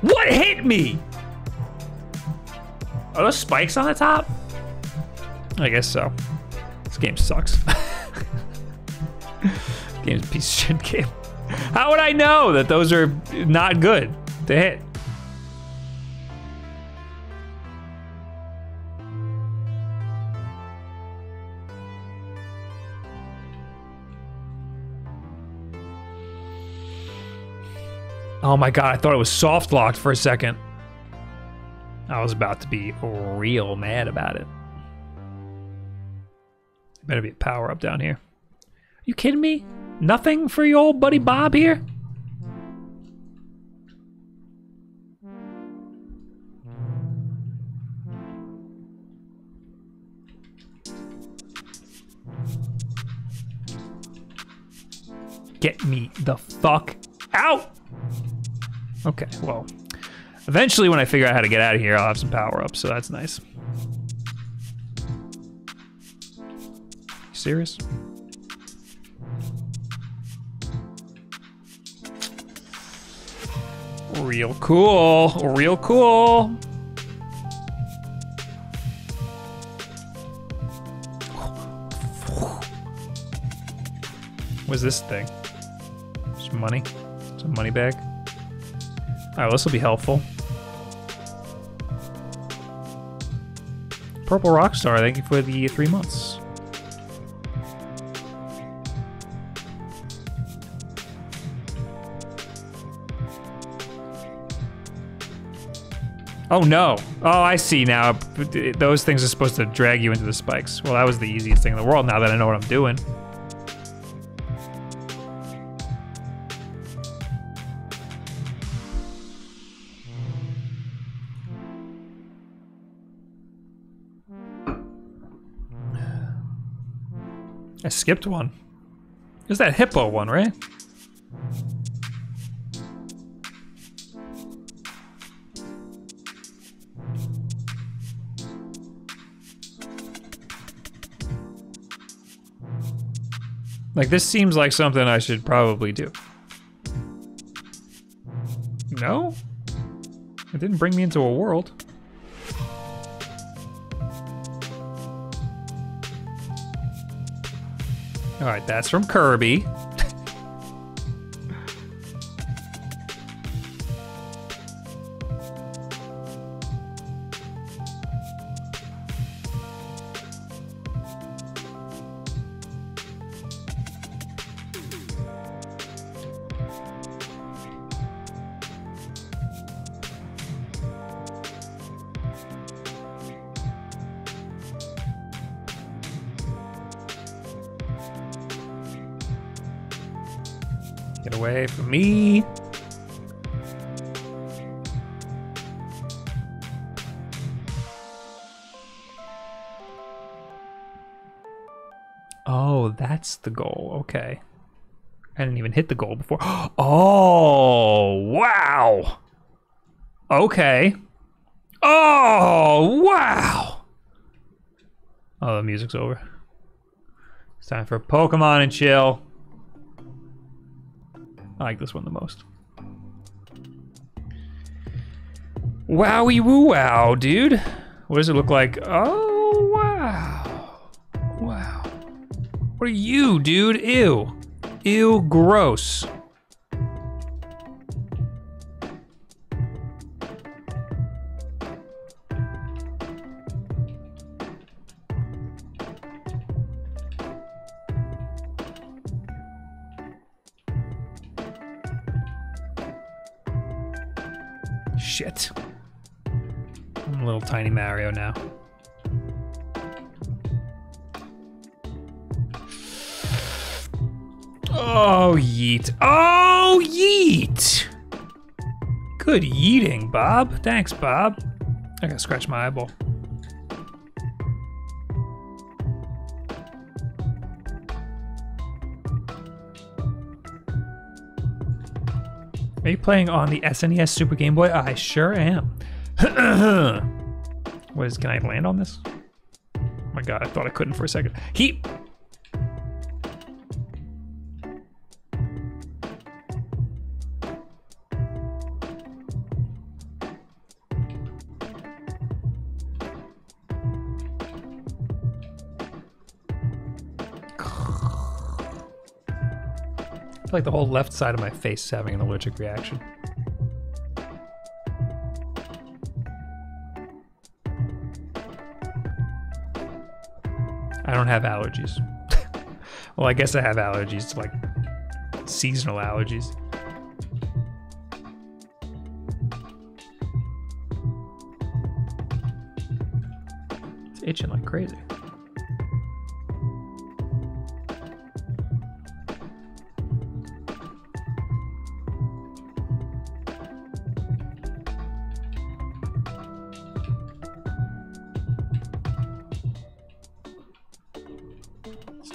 What hit me? Are those spikes on the top? I guess so. This game sucks. Game's piece of shit game. How would I know that those are not good to hit? Oh my god, I thought it was soft locked for a second. I was about to be real mad about it. Better be a power up down here. You kidding me? Nothing for your old buddy Bob here? Get me the fuck out! Okay, well, eventually when I figure out how to get out of here, I'll have some power ups, so that's nice. You serious? Real cool, real cool. What's this thing? Some money? Some money bag? Well, this will be helpful. Purple Rockstar, thank you for the three months. Oh no. Oh, I see now. Those things are supposed to drag you into the spikes. Well, that was the easiest thing in the world now that I know what I'm doing. Skipped one. There's that hippo one, right? Like, this seems like something I should probably do. No? It didn't bring me into a world. Alright, that's from Kirby. Okay. I didn't even hit the goal before. Oh, wow. Okay. Oh, wow. Oh, the music's over. It's time for Pokemon and chill. I like this one the most. Wowie woo wow, dude. What does it look like? Oh, wow. Wow. What are you, dude? Ew. Ew, gross. Shit. I'm a little tiny Mario now. Oh, yeet. Oh, yeet! Good eating, Bob. Thanks, Bob. I gotta scratch my eyeball. Are you playing on the SNES Super Game Boy? I sure am. what is, can I land on this? Oh my god, I thought I couldn't for a second. Heat! Feel like the whole left side of my face is having an allergic reaction. I don't have allergies. well, I guess I have allergies like seasonal allergies. It's itching like crazy.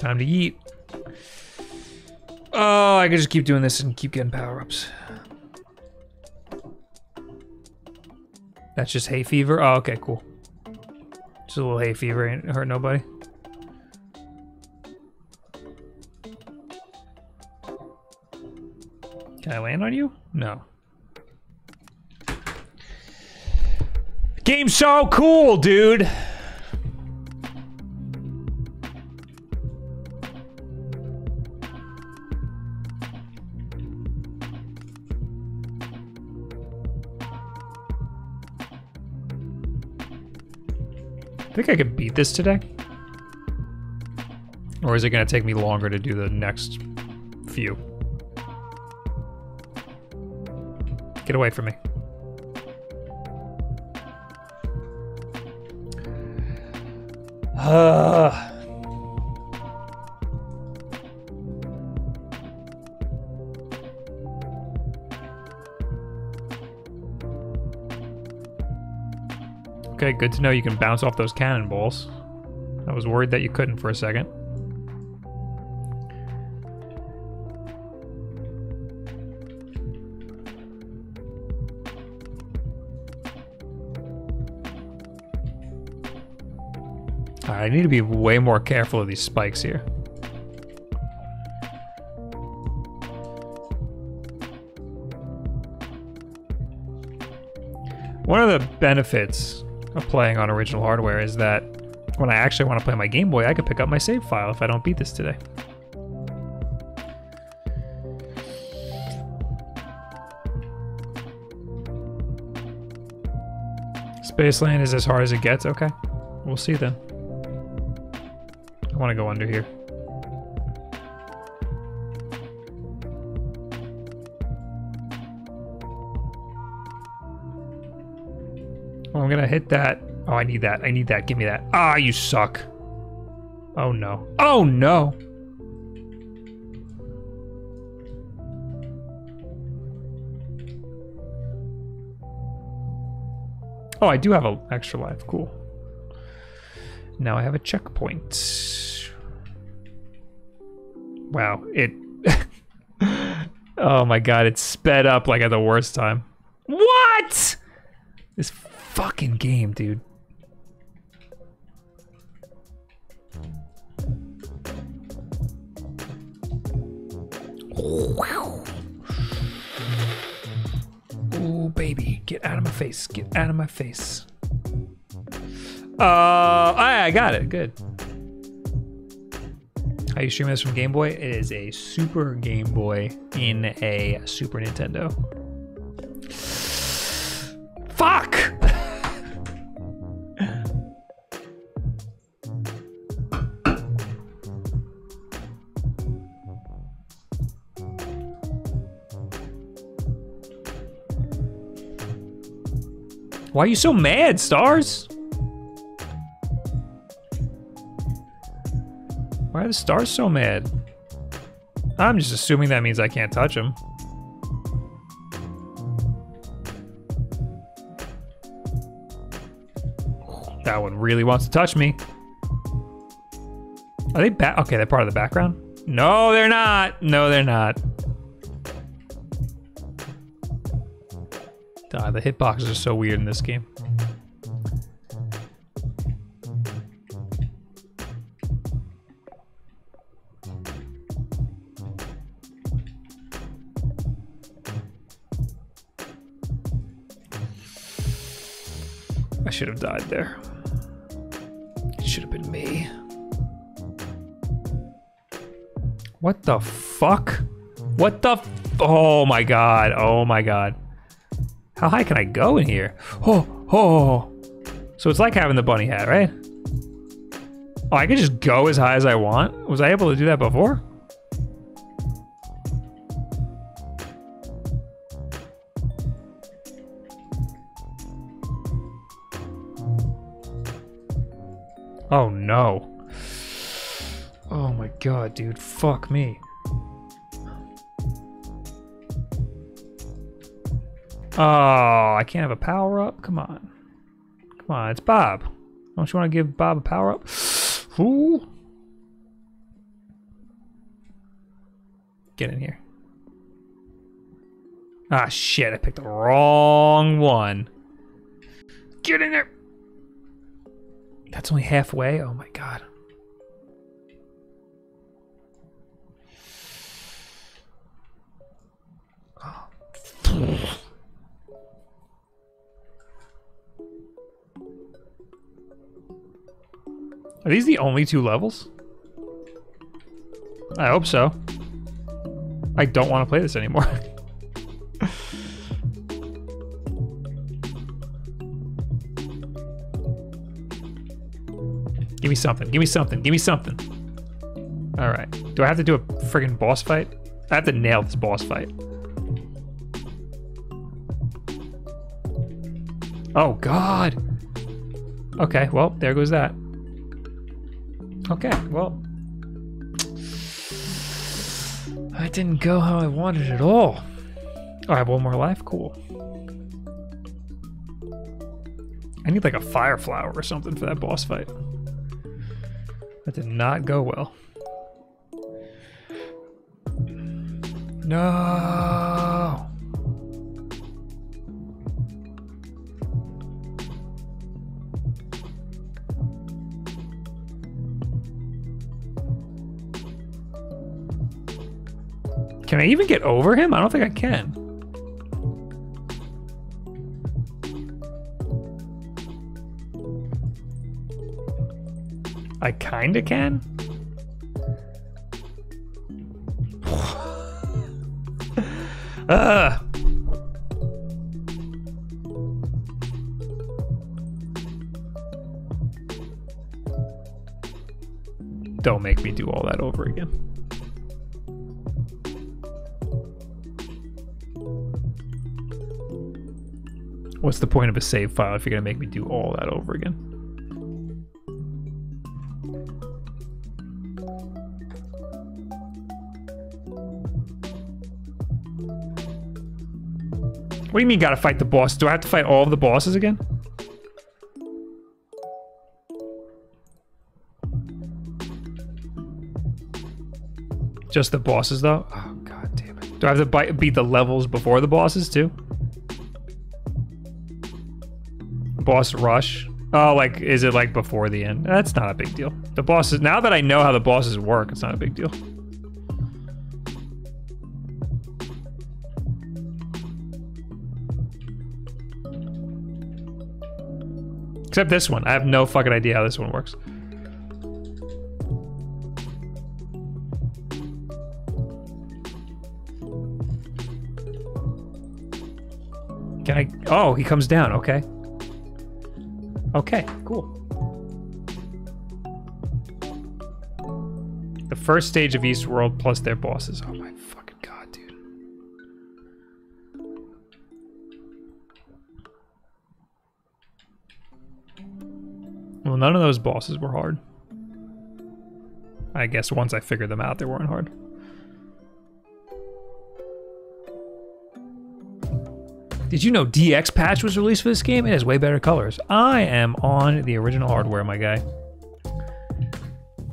Time to eat. Oh, I could just keep doing this and keep getting power-ups. That's just hay fever? Oh, okay, cool. Just a little hay fever, ain't hurt nobody. Can I land on you? No. Game's so cool, dude! Think I could beat this today. Or is it going to take me longer to do the next few? Get away from me. Uh. good to know you can bounce off those cannonballs. I was worried that you couldn't for a second. I need to be way more careful of these spikes here. One of the benefits playing on original hardware is that when I actually want to play my Game Boy, I can pick up my save file if I don't beat this today. Spaceland is as hard as it gets? Okay. We'll see then. I want to go under here. I'm gonna hit that. Oh, I need that. I need that. Give me that. Ah, you suck. Oh no. Oh no! Oh, I do have an extra life. Cool. Now I have a checkpoint. Wow, it... oh my god, it sped up like at the worst time. What? This fucking game, dude. Ooh, baby, get out of my face. Get out of my face. Uh, I, got it. Good. How you streaming this from Game Boy? It is a Super Game Boy in a Super Nintendo. Why are you so mad, Stars? Why are the stars so mad? I'm just assuming that means I can't touch them. That one really wants to touch me. Are they back? Okay, they're part of the background. No, they're not. No, they're not. The hitboxes are so weird in this game. I should have died there. It should have been me. What the fuck? What the Oh my god. Oh my god. How high can I go in here? Oh, oh. So it's like having the bunny hat, right? Oh, I can just go as high as I want? Was I able to do that before? Oh no. Oh my god, dude. Fuck me. Oh, I can't have a power up? Come on. Come on, it's Bob. Don't you want to give Bob a power up? Ooh. Get in here. Ah, shit, I picked the wrong one. Get in there. That's only halfway? Oh my god. Are these the only two levels? I hope so. I don't want to play this anymore. Give me something. Give me something. Give me something. All right. Do I have to do a friggin' boss fight? I have to nail this boss fight. Oh, God. Okay, well, there goes that. Okay, well. That didn't go how I wanted at all. I have one more life? Cool. I need like a fire flower or something for that boss fight. That did not go well. No. Can I even get over him? I don't think I can. I kinda can. Don't make me do all that over again. What's the point of a save file if you're gonna make me do all that over again? What do you mean gotta fight the boss? Do I have to fight all of the bosses again? Just the bosses though? Oh god damn it. Do I have to beat the levels before the bosses too? Boss rush? Oh, like, is it like before the end? That's not a big deal. The bosses, now that I know how the bosses work, it's not a big deal. Except this one. I have no fucking idea how this one works. Can I? Oh, he comes down. Okay. Okay, cool. The first stage of East World plus their bosses. Oh my fucking god, dude. Well, none of those bosses were hard. I guess once I figured them out, they weren't hard. Did you know DX patch was released for this game? It has way better colors. I am on the original hardware, my guy.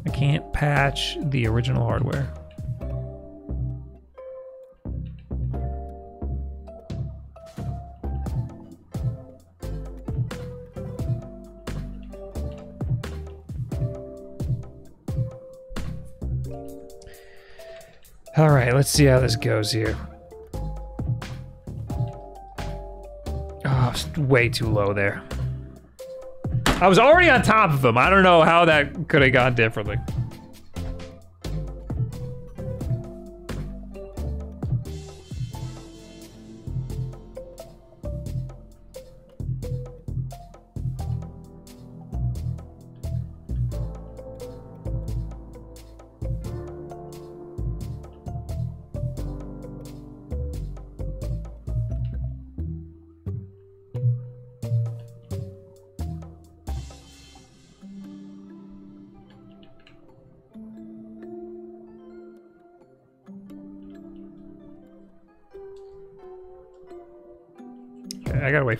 I can't patch the original hardware. All right, let's see how this goes here. Way too low there. I was already on top of him. I don't know how that could have gone differently.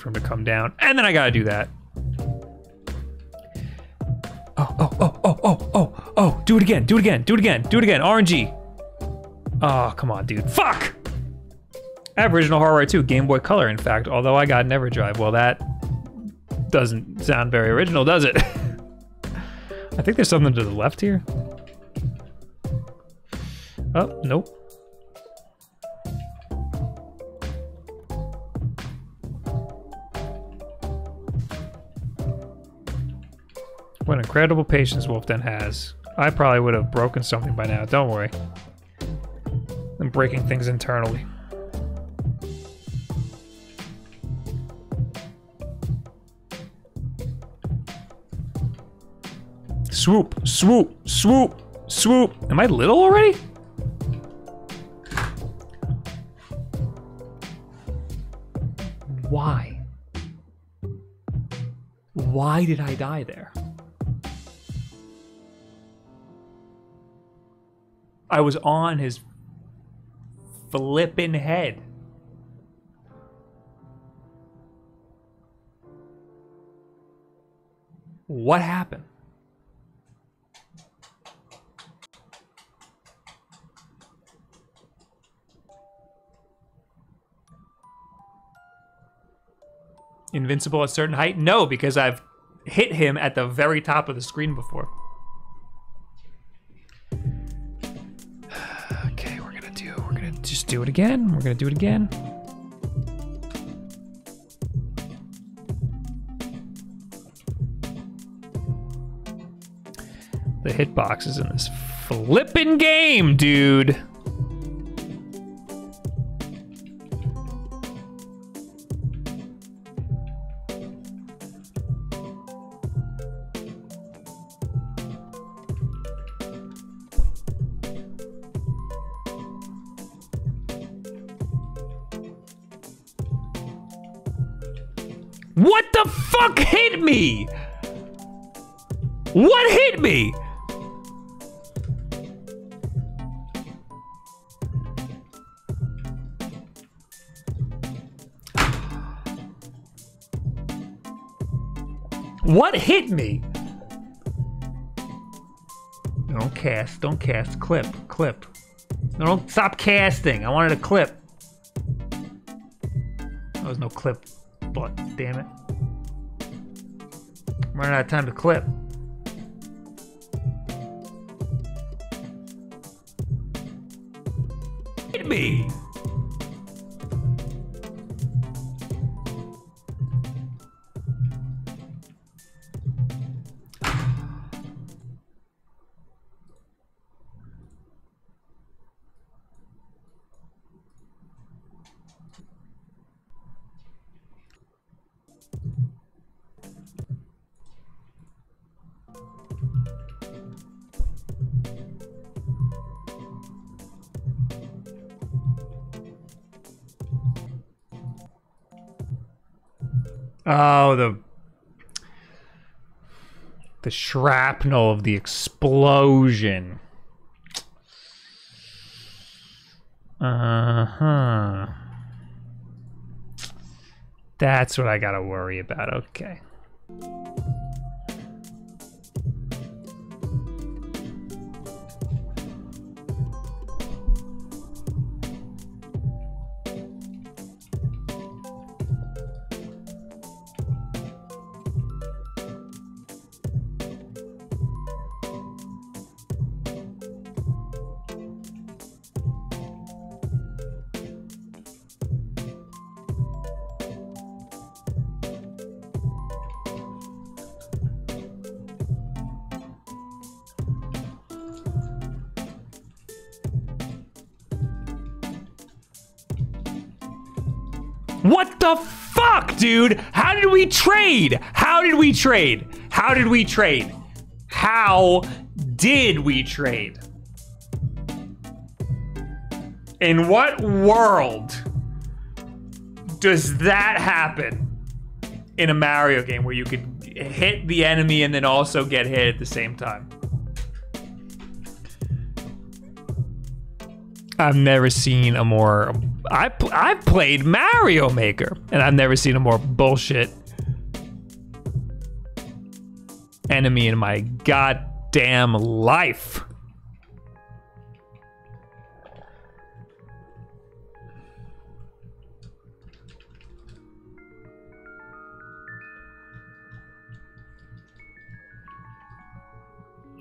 For him to come down. And then I gotta do that. Oh, oh, oh, oh, oh, oh, oh. Do it again, do it again, do it again, do it again. RNG. Oh, ah, come on, dude. Fuck! Aboriginal Horror 2, Game Boy Color, in fact, although I got Never Drive. Well, that doesn't sound very original, does it? I think there's something to the left here. Oh, nope. What incredible patience Wulff Den has. I probably would have broken something by now, don't worry. I'm breaking things internally. Swoop, swoop, swoop, swoop. Am I little already? Why? Why did I die there? I was on his flippin' head. What happened? Invincible at certain height? No, because I've hit him at the very top of the screen before. Just do it again. We're gonna do it again. The hitboxes in this flipping game, dude. What hit me? What hit me? Don't cast, don't cast. Clip, clip. No, don't stop casting. I wanted a clip. There was no clip, but damn it. I'm running out of time to clip. Hit me! Oh, the the shrapnel of the explosion. Uh huh. That's what I gotta worry about. Okay. Dude? How did we trade? How did we trade? How did we trade? How did we trade? In what world does that happen in a Mario game where you could hit the enemy and then also get hit at the same time? I've never seen a more I I've played Mario Maker, and I've never seen a more bullshit enemy in my goddamn life.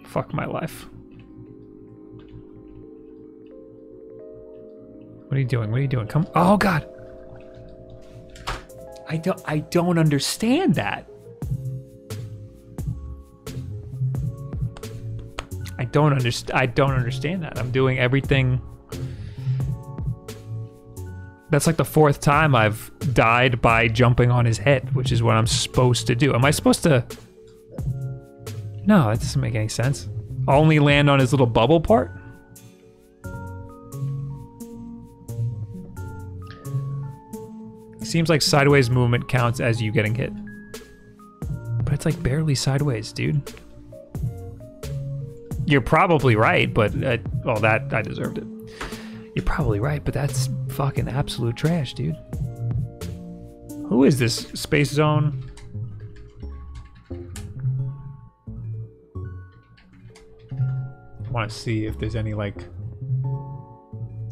Fuck my life. What are you doing? What are you doing? Come. Oh God. I don't. I don't understand that. I don't understand. I don't understand that. I'm doing everything. That's like the fourth time I've died by jumping on his head, which is what I'm supposed to do. Am I supposed to? No, that doesn't make any sense. Only land on his little bubble part. Seems like sideways movement counts as you getting hit. But it's like barely sideways, dude. You're probably right, but uh, well, that I deserved it. You're probably right, but that's fucking absolute trash, dude. Who is this space zone? I want to see if there's any like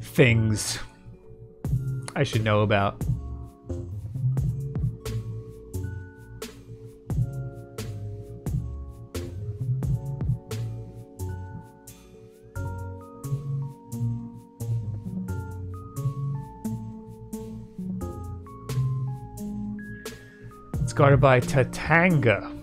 things I should know about. It's guarded by Tatanga.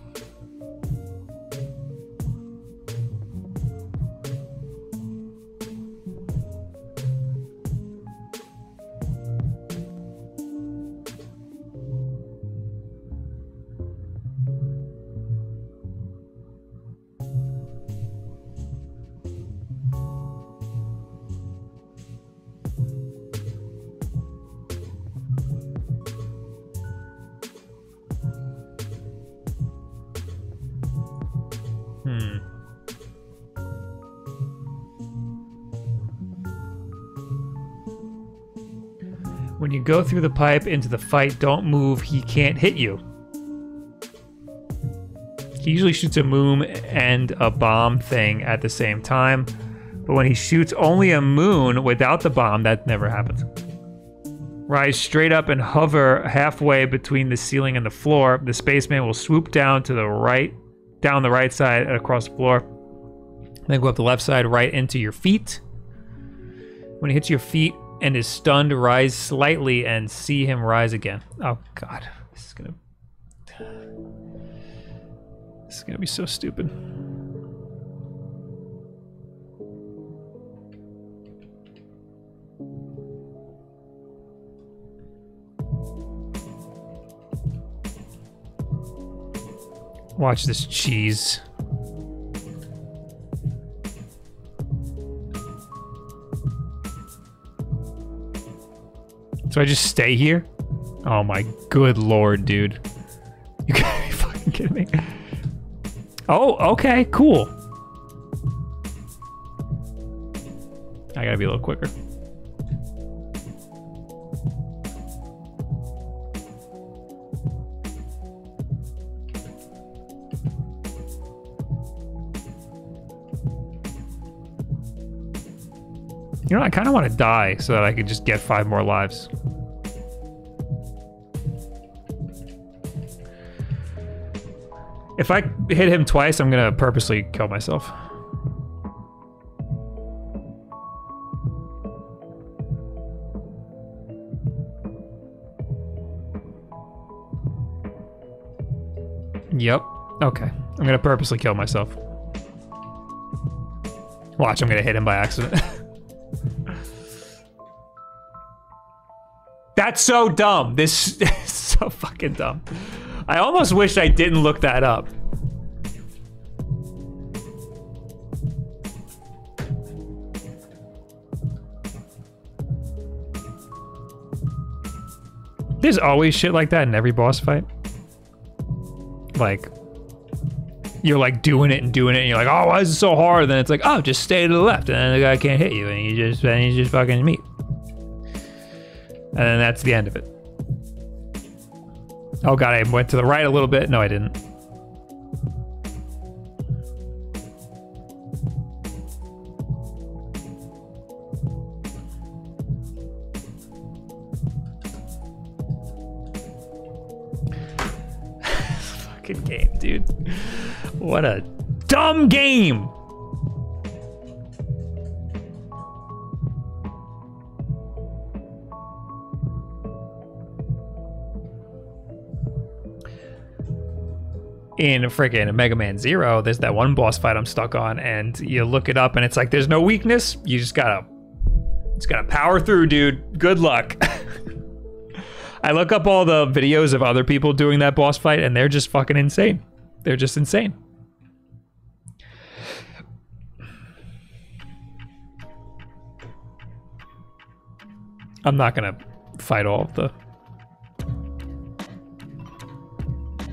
Go through the pipe into the fight, don't move. He can't hit you. He usually shoots a moon and a bomb thing at the same time. But when he shoots only a moon without the bomb, that never happens. Rise straight up and hover halfway between the ceiling and the floor. The spaceman will swoop down to the right, down the right side and across the floor. Then go up the left side right into your feet. When he hits your feet and is stunned, to rise slightly and see him rise again. Oh god. This is gonna This is gonna be so stupid. Watch this cheese. So I just stay here? Oh my good lord, dude. You gotta be fucking kidding me. Oh, okay, cool. I gotta be a little quicker. You know, I kind of want to die so that I could just get five more lives. If I hit him twice, I'm gonna purposely kill myself. Yep. Okay. I'm gonna purposely kill myself. Watch, I'm gonna hit him by accident. That's so dumb. This is so fucking dumb. I almost wish I didn't look that up. There's always shit like that in every boss fight. Like, you're like doing it and doing it, and you're like, oh, why is it so hard? Then it's like, oh, just stay to the left, and then the guy can't hit you, and you just, and you just fucking meet. And that's the end of it. Oh god, I went to the right a little bit. No, I didn't. In freaking Mega Man Zero, there's that one boss fight I'm stuck on, and you look it up, and it's like there's no weakness. You just gotta, just gotta power through, dude. Good luck. I look up all the videos of other people doing that boss fight, and they're just fucking insane. They're just insane. I'm not gonna fight all of the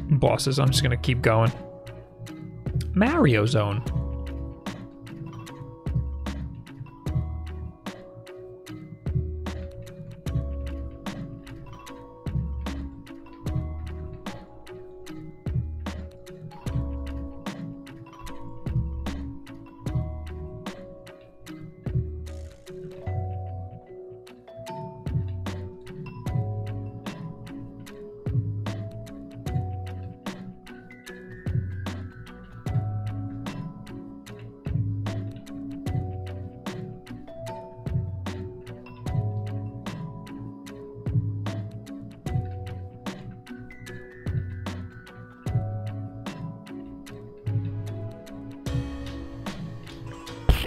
bosses. I'm just gonna keep going. Mario Zone.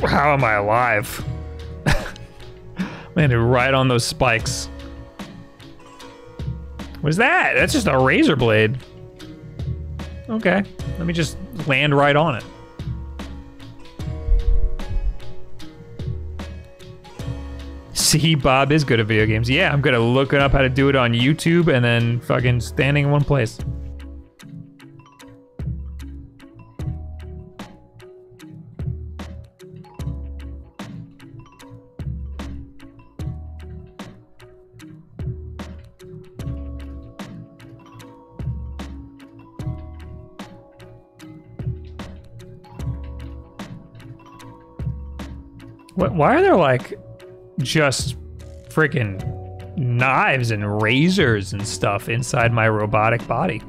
How am I alive? Landed right on those spikes. What's that? That's just a razor blade. Okay, let me just land right on it. See, Bob is good at video games. Yeah, I'm good at looking up how to do it on YouTube and then fucking standing in one place. Why are there like just freaking knives and razors and stuff inside my robotic body?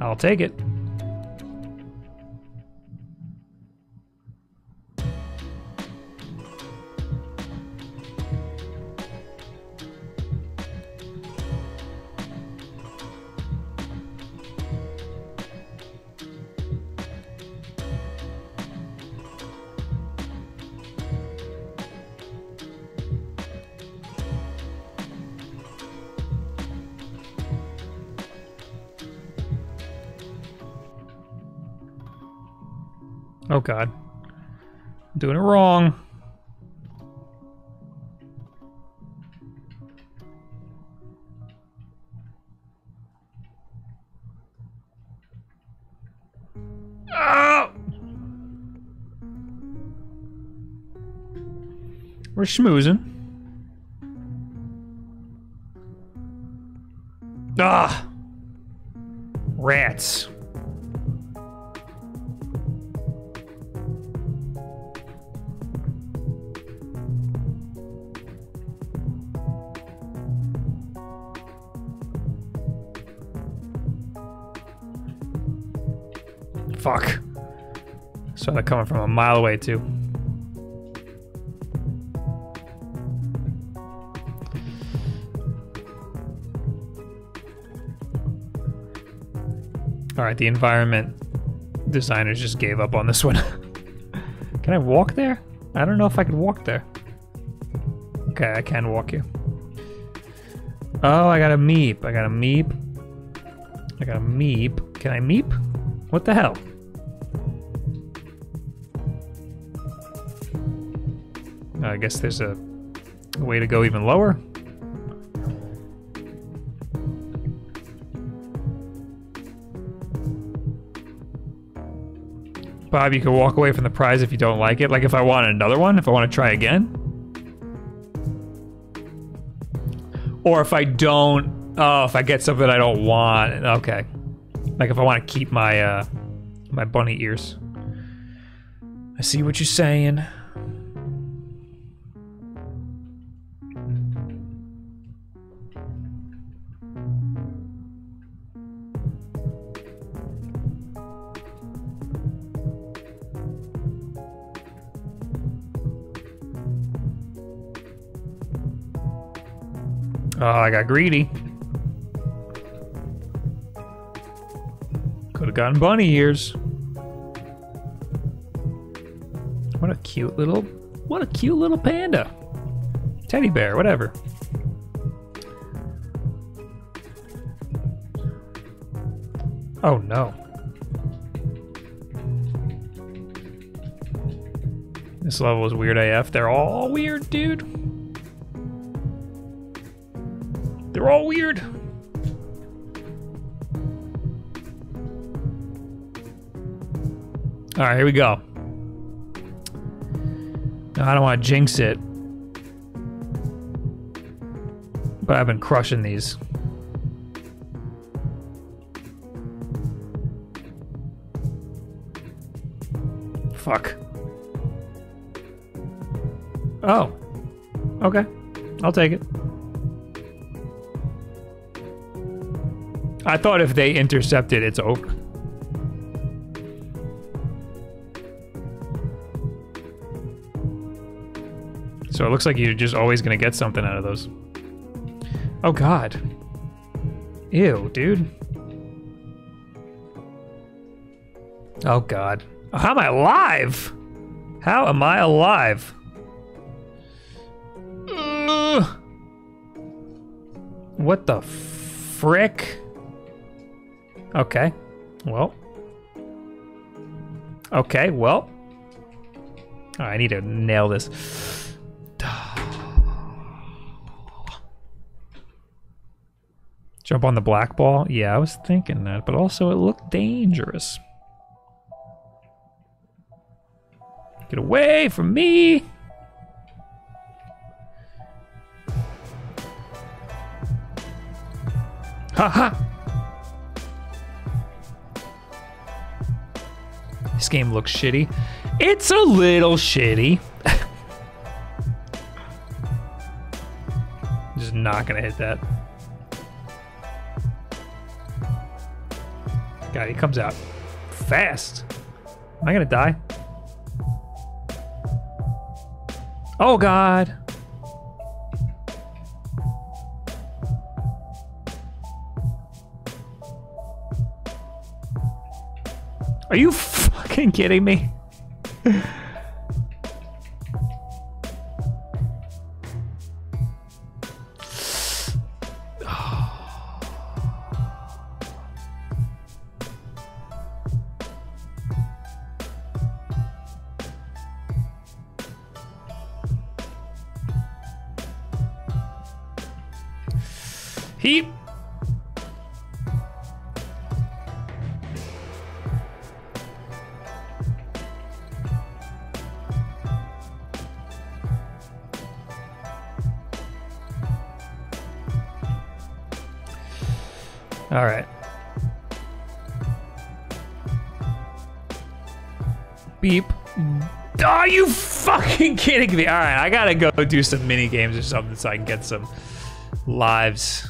I'll take it. God. I'm doing it wrong. Ah! We're schmoozing. Coming from a mile away, too. Alright, the environment designers just gave up on this one. can I walk there? I don't know if I can walk there. Okay, I can walk you. Oh, I got a meep. I got a meep. I got a meep. Can I meep? What the hell? I guess there's a way to go even lower. Bob, you can walk away from the prize if you don't like it. Like if I want another one, if I want to try again. Or if I don't, oh, if I get something I don't want, okay. Like if I want to keep my, uh, my bunny ears. I see what you're saying. Oh, I got greedy. Could have gotten bunny ears. What a cute little, what a cute little panda. Teddy bear, whatever. Oh no. This level is weird AF. They're all weird, dude. They're all weird. All right, here we go. I don't want to jinx it. But I've been crushing these. Fuck. Oh. Okay. I'll take it. I thought if they intercepted, it's over. So it looks like you're just always gonna get something out of those. Oh god. Ew, dude. Oh god. How am I alive? How am I alive? What the frick? Okay. Well. Okay, well. Oh, I need to nail this. Jump on the black ball? Yeah, I was thinking that, but also it looked dangerous. Get away from me! Ha ha! This game looks shitty. It's a little shitty. Just not gonna hit that. God, he comes out fast. Am I gonna die? Oh God. Are you fucking kidding me? All right, I gotta go do some mini games or something so I can get some lives.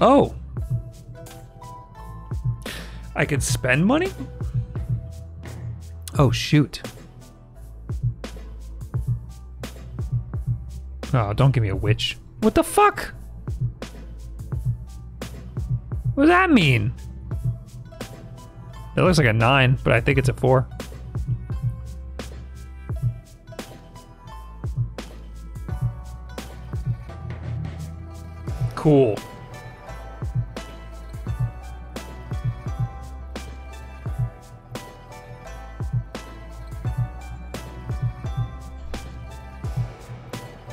Oh. I could spend money? Oh, shoot. Oh, don't give me a witch. What the fuck? What does that mean? It looks like a 9, but I think it's a 4. Cool.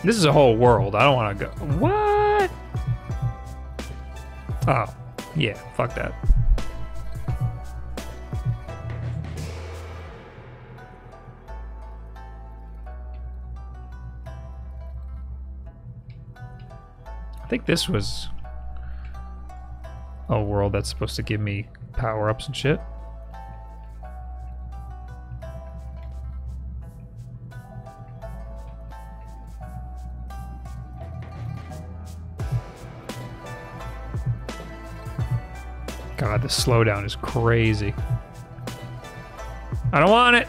This is a whole world. I don't want to go. What? Oh, yeah. Fuck that. I think this was a world that's supposed to give me power ups and shit. Slowdown is crazy. I don't want it.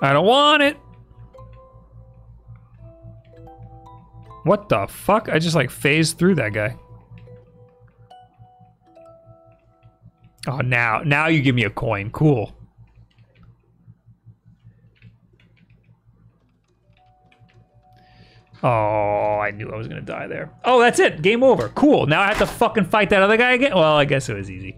I don't want it. What the fuck? I just like phased through that guy. Now, now you give me a coin. Cool. Oh, I knew I was gonna die there. Oh, that's it. Game over. Cool. Now I have to fucking fight that other guy again? Well, I guess it was easy.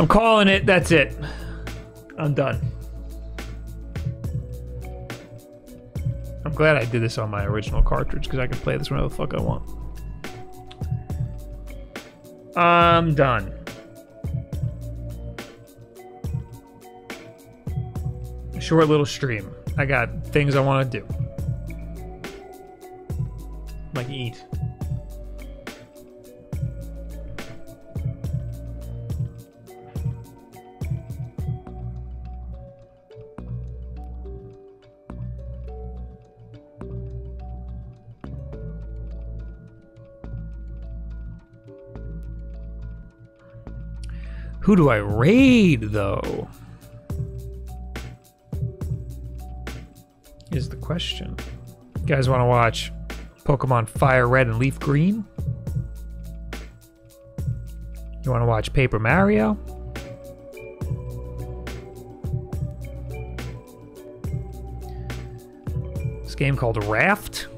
I'm calling it. That's it. I'm done. I'm glad I did this on my original cartridge because I can play this whenever the fuck I want. I'm done. Short little stream. I got things I want to do. Who do I raid, though? Is the question. You guys want to watch Pokemon Fire Red and Leaf Green? You want to watch Paper Mario? This game called Raft?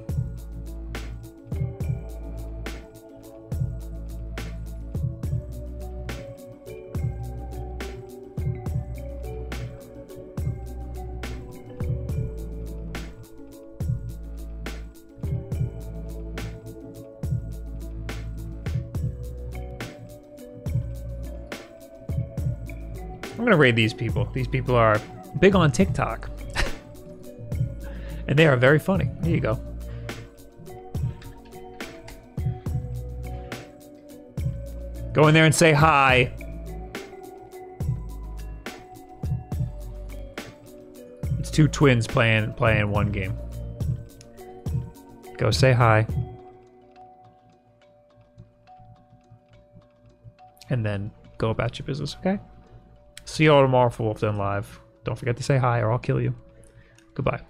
Gonna raid these people. These people are big on TikTok. and they are very funny. There you go. Go in there and say hi. It's two twins playing playing one game. Go say hi. And then go about your business, okay? See you all tomorrow for Wulff Den Live. Don't forget to say hi or I'll kill you. Goodbye.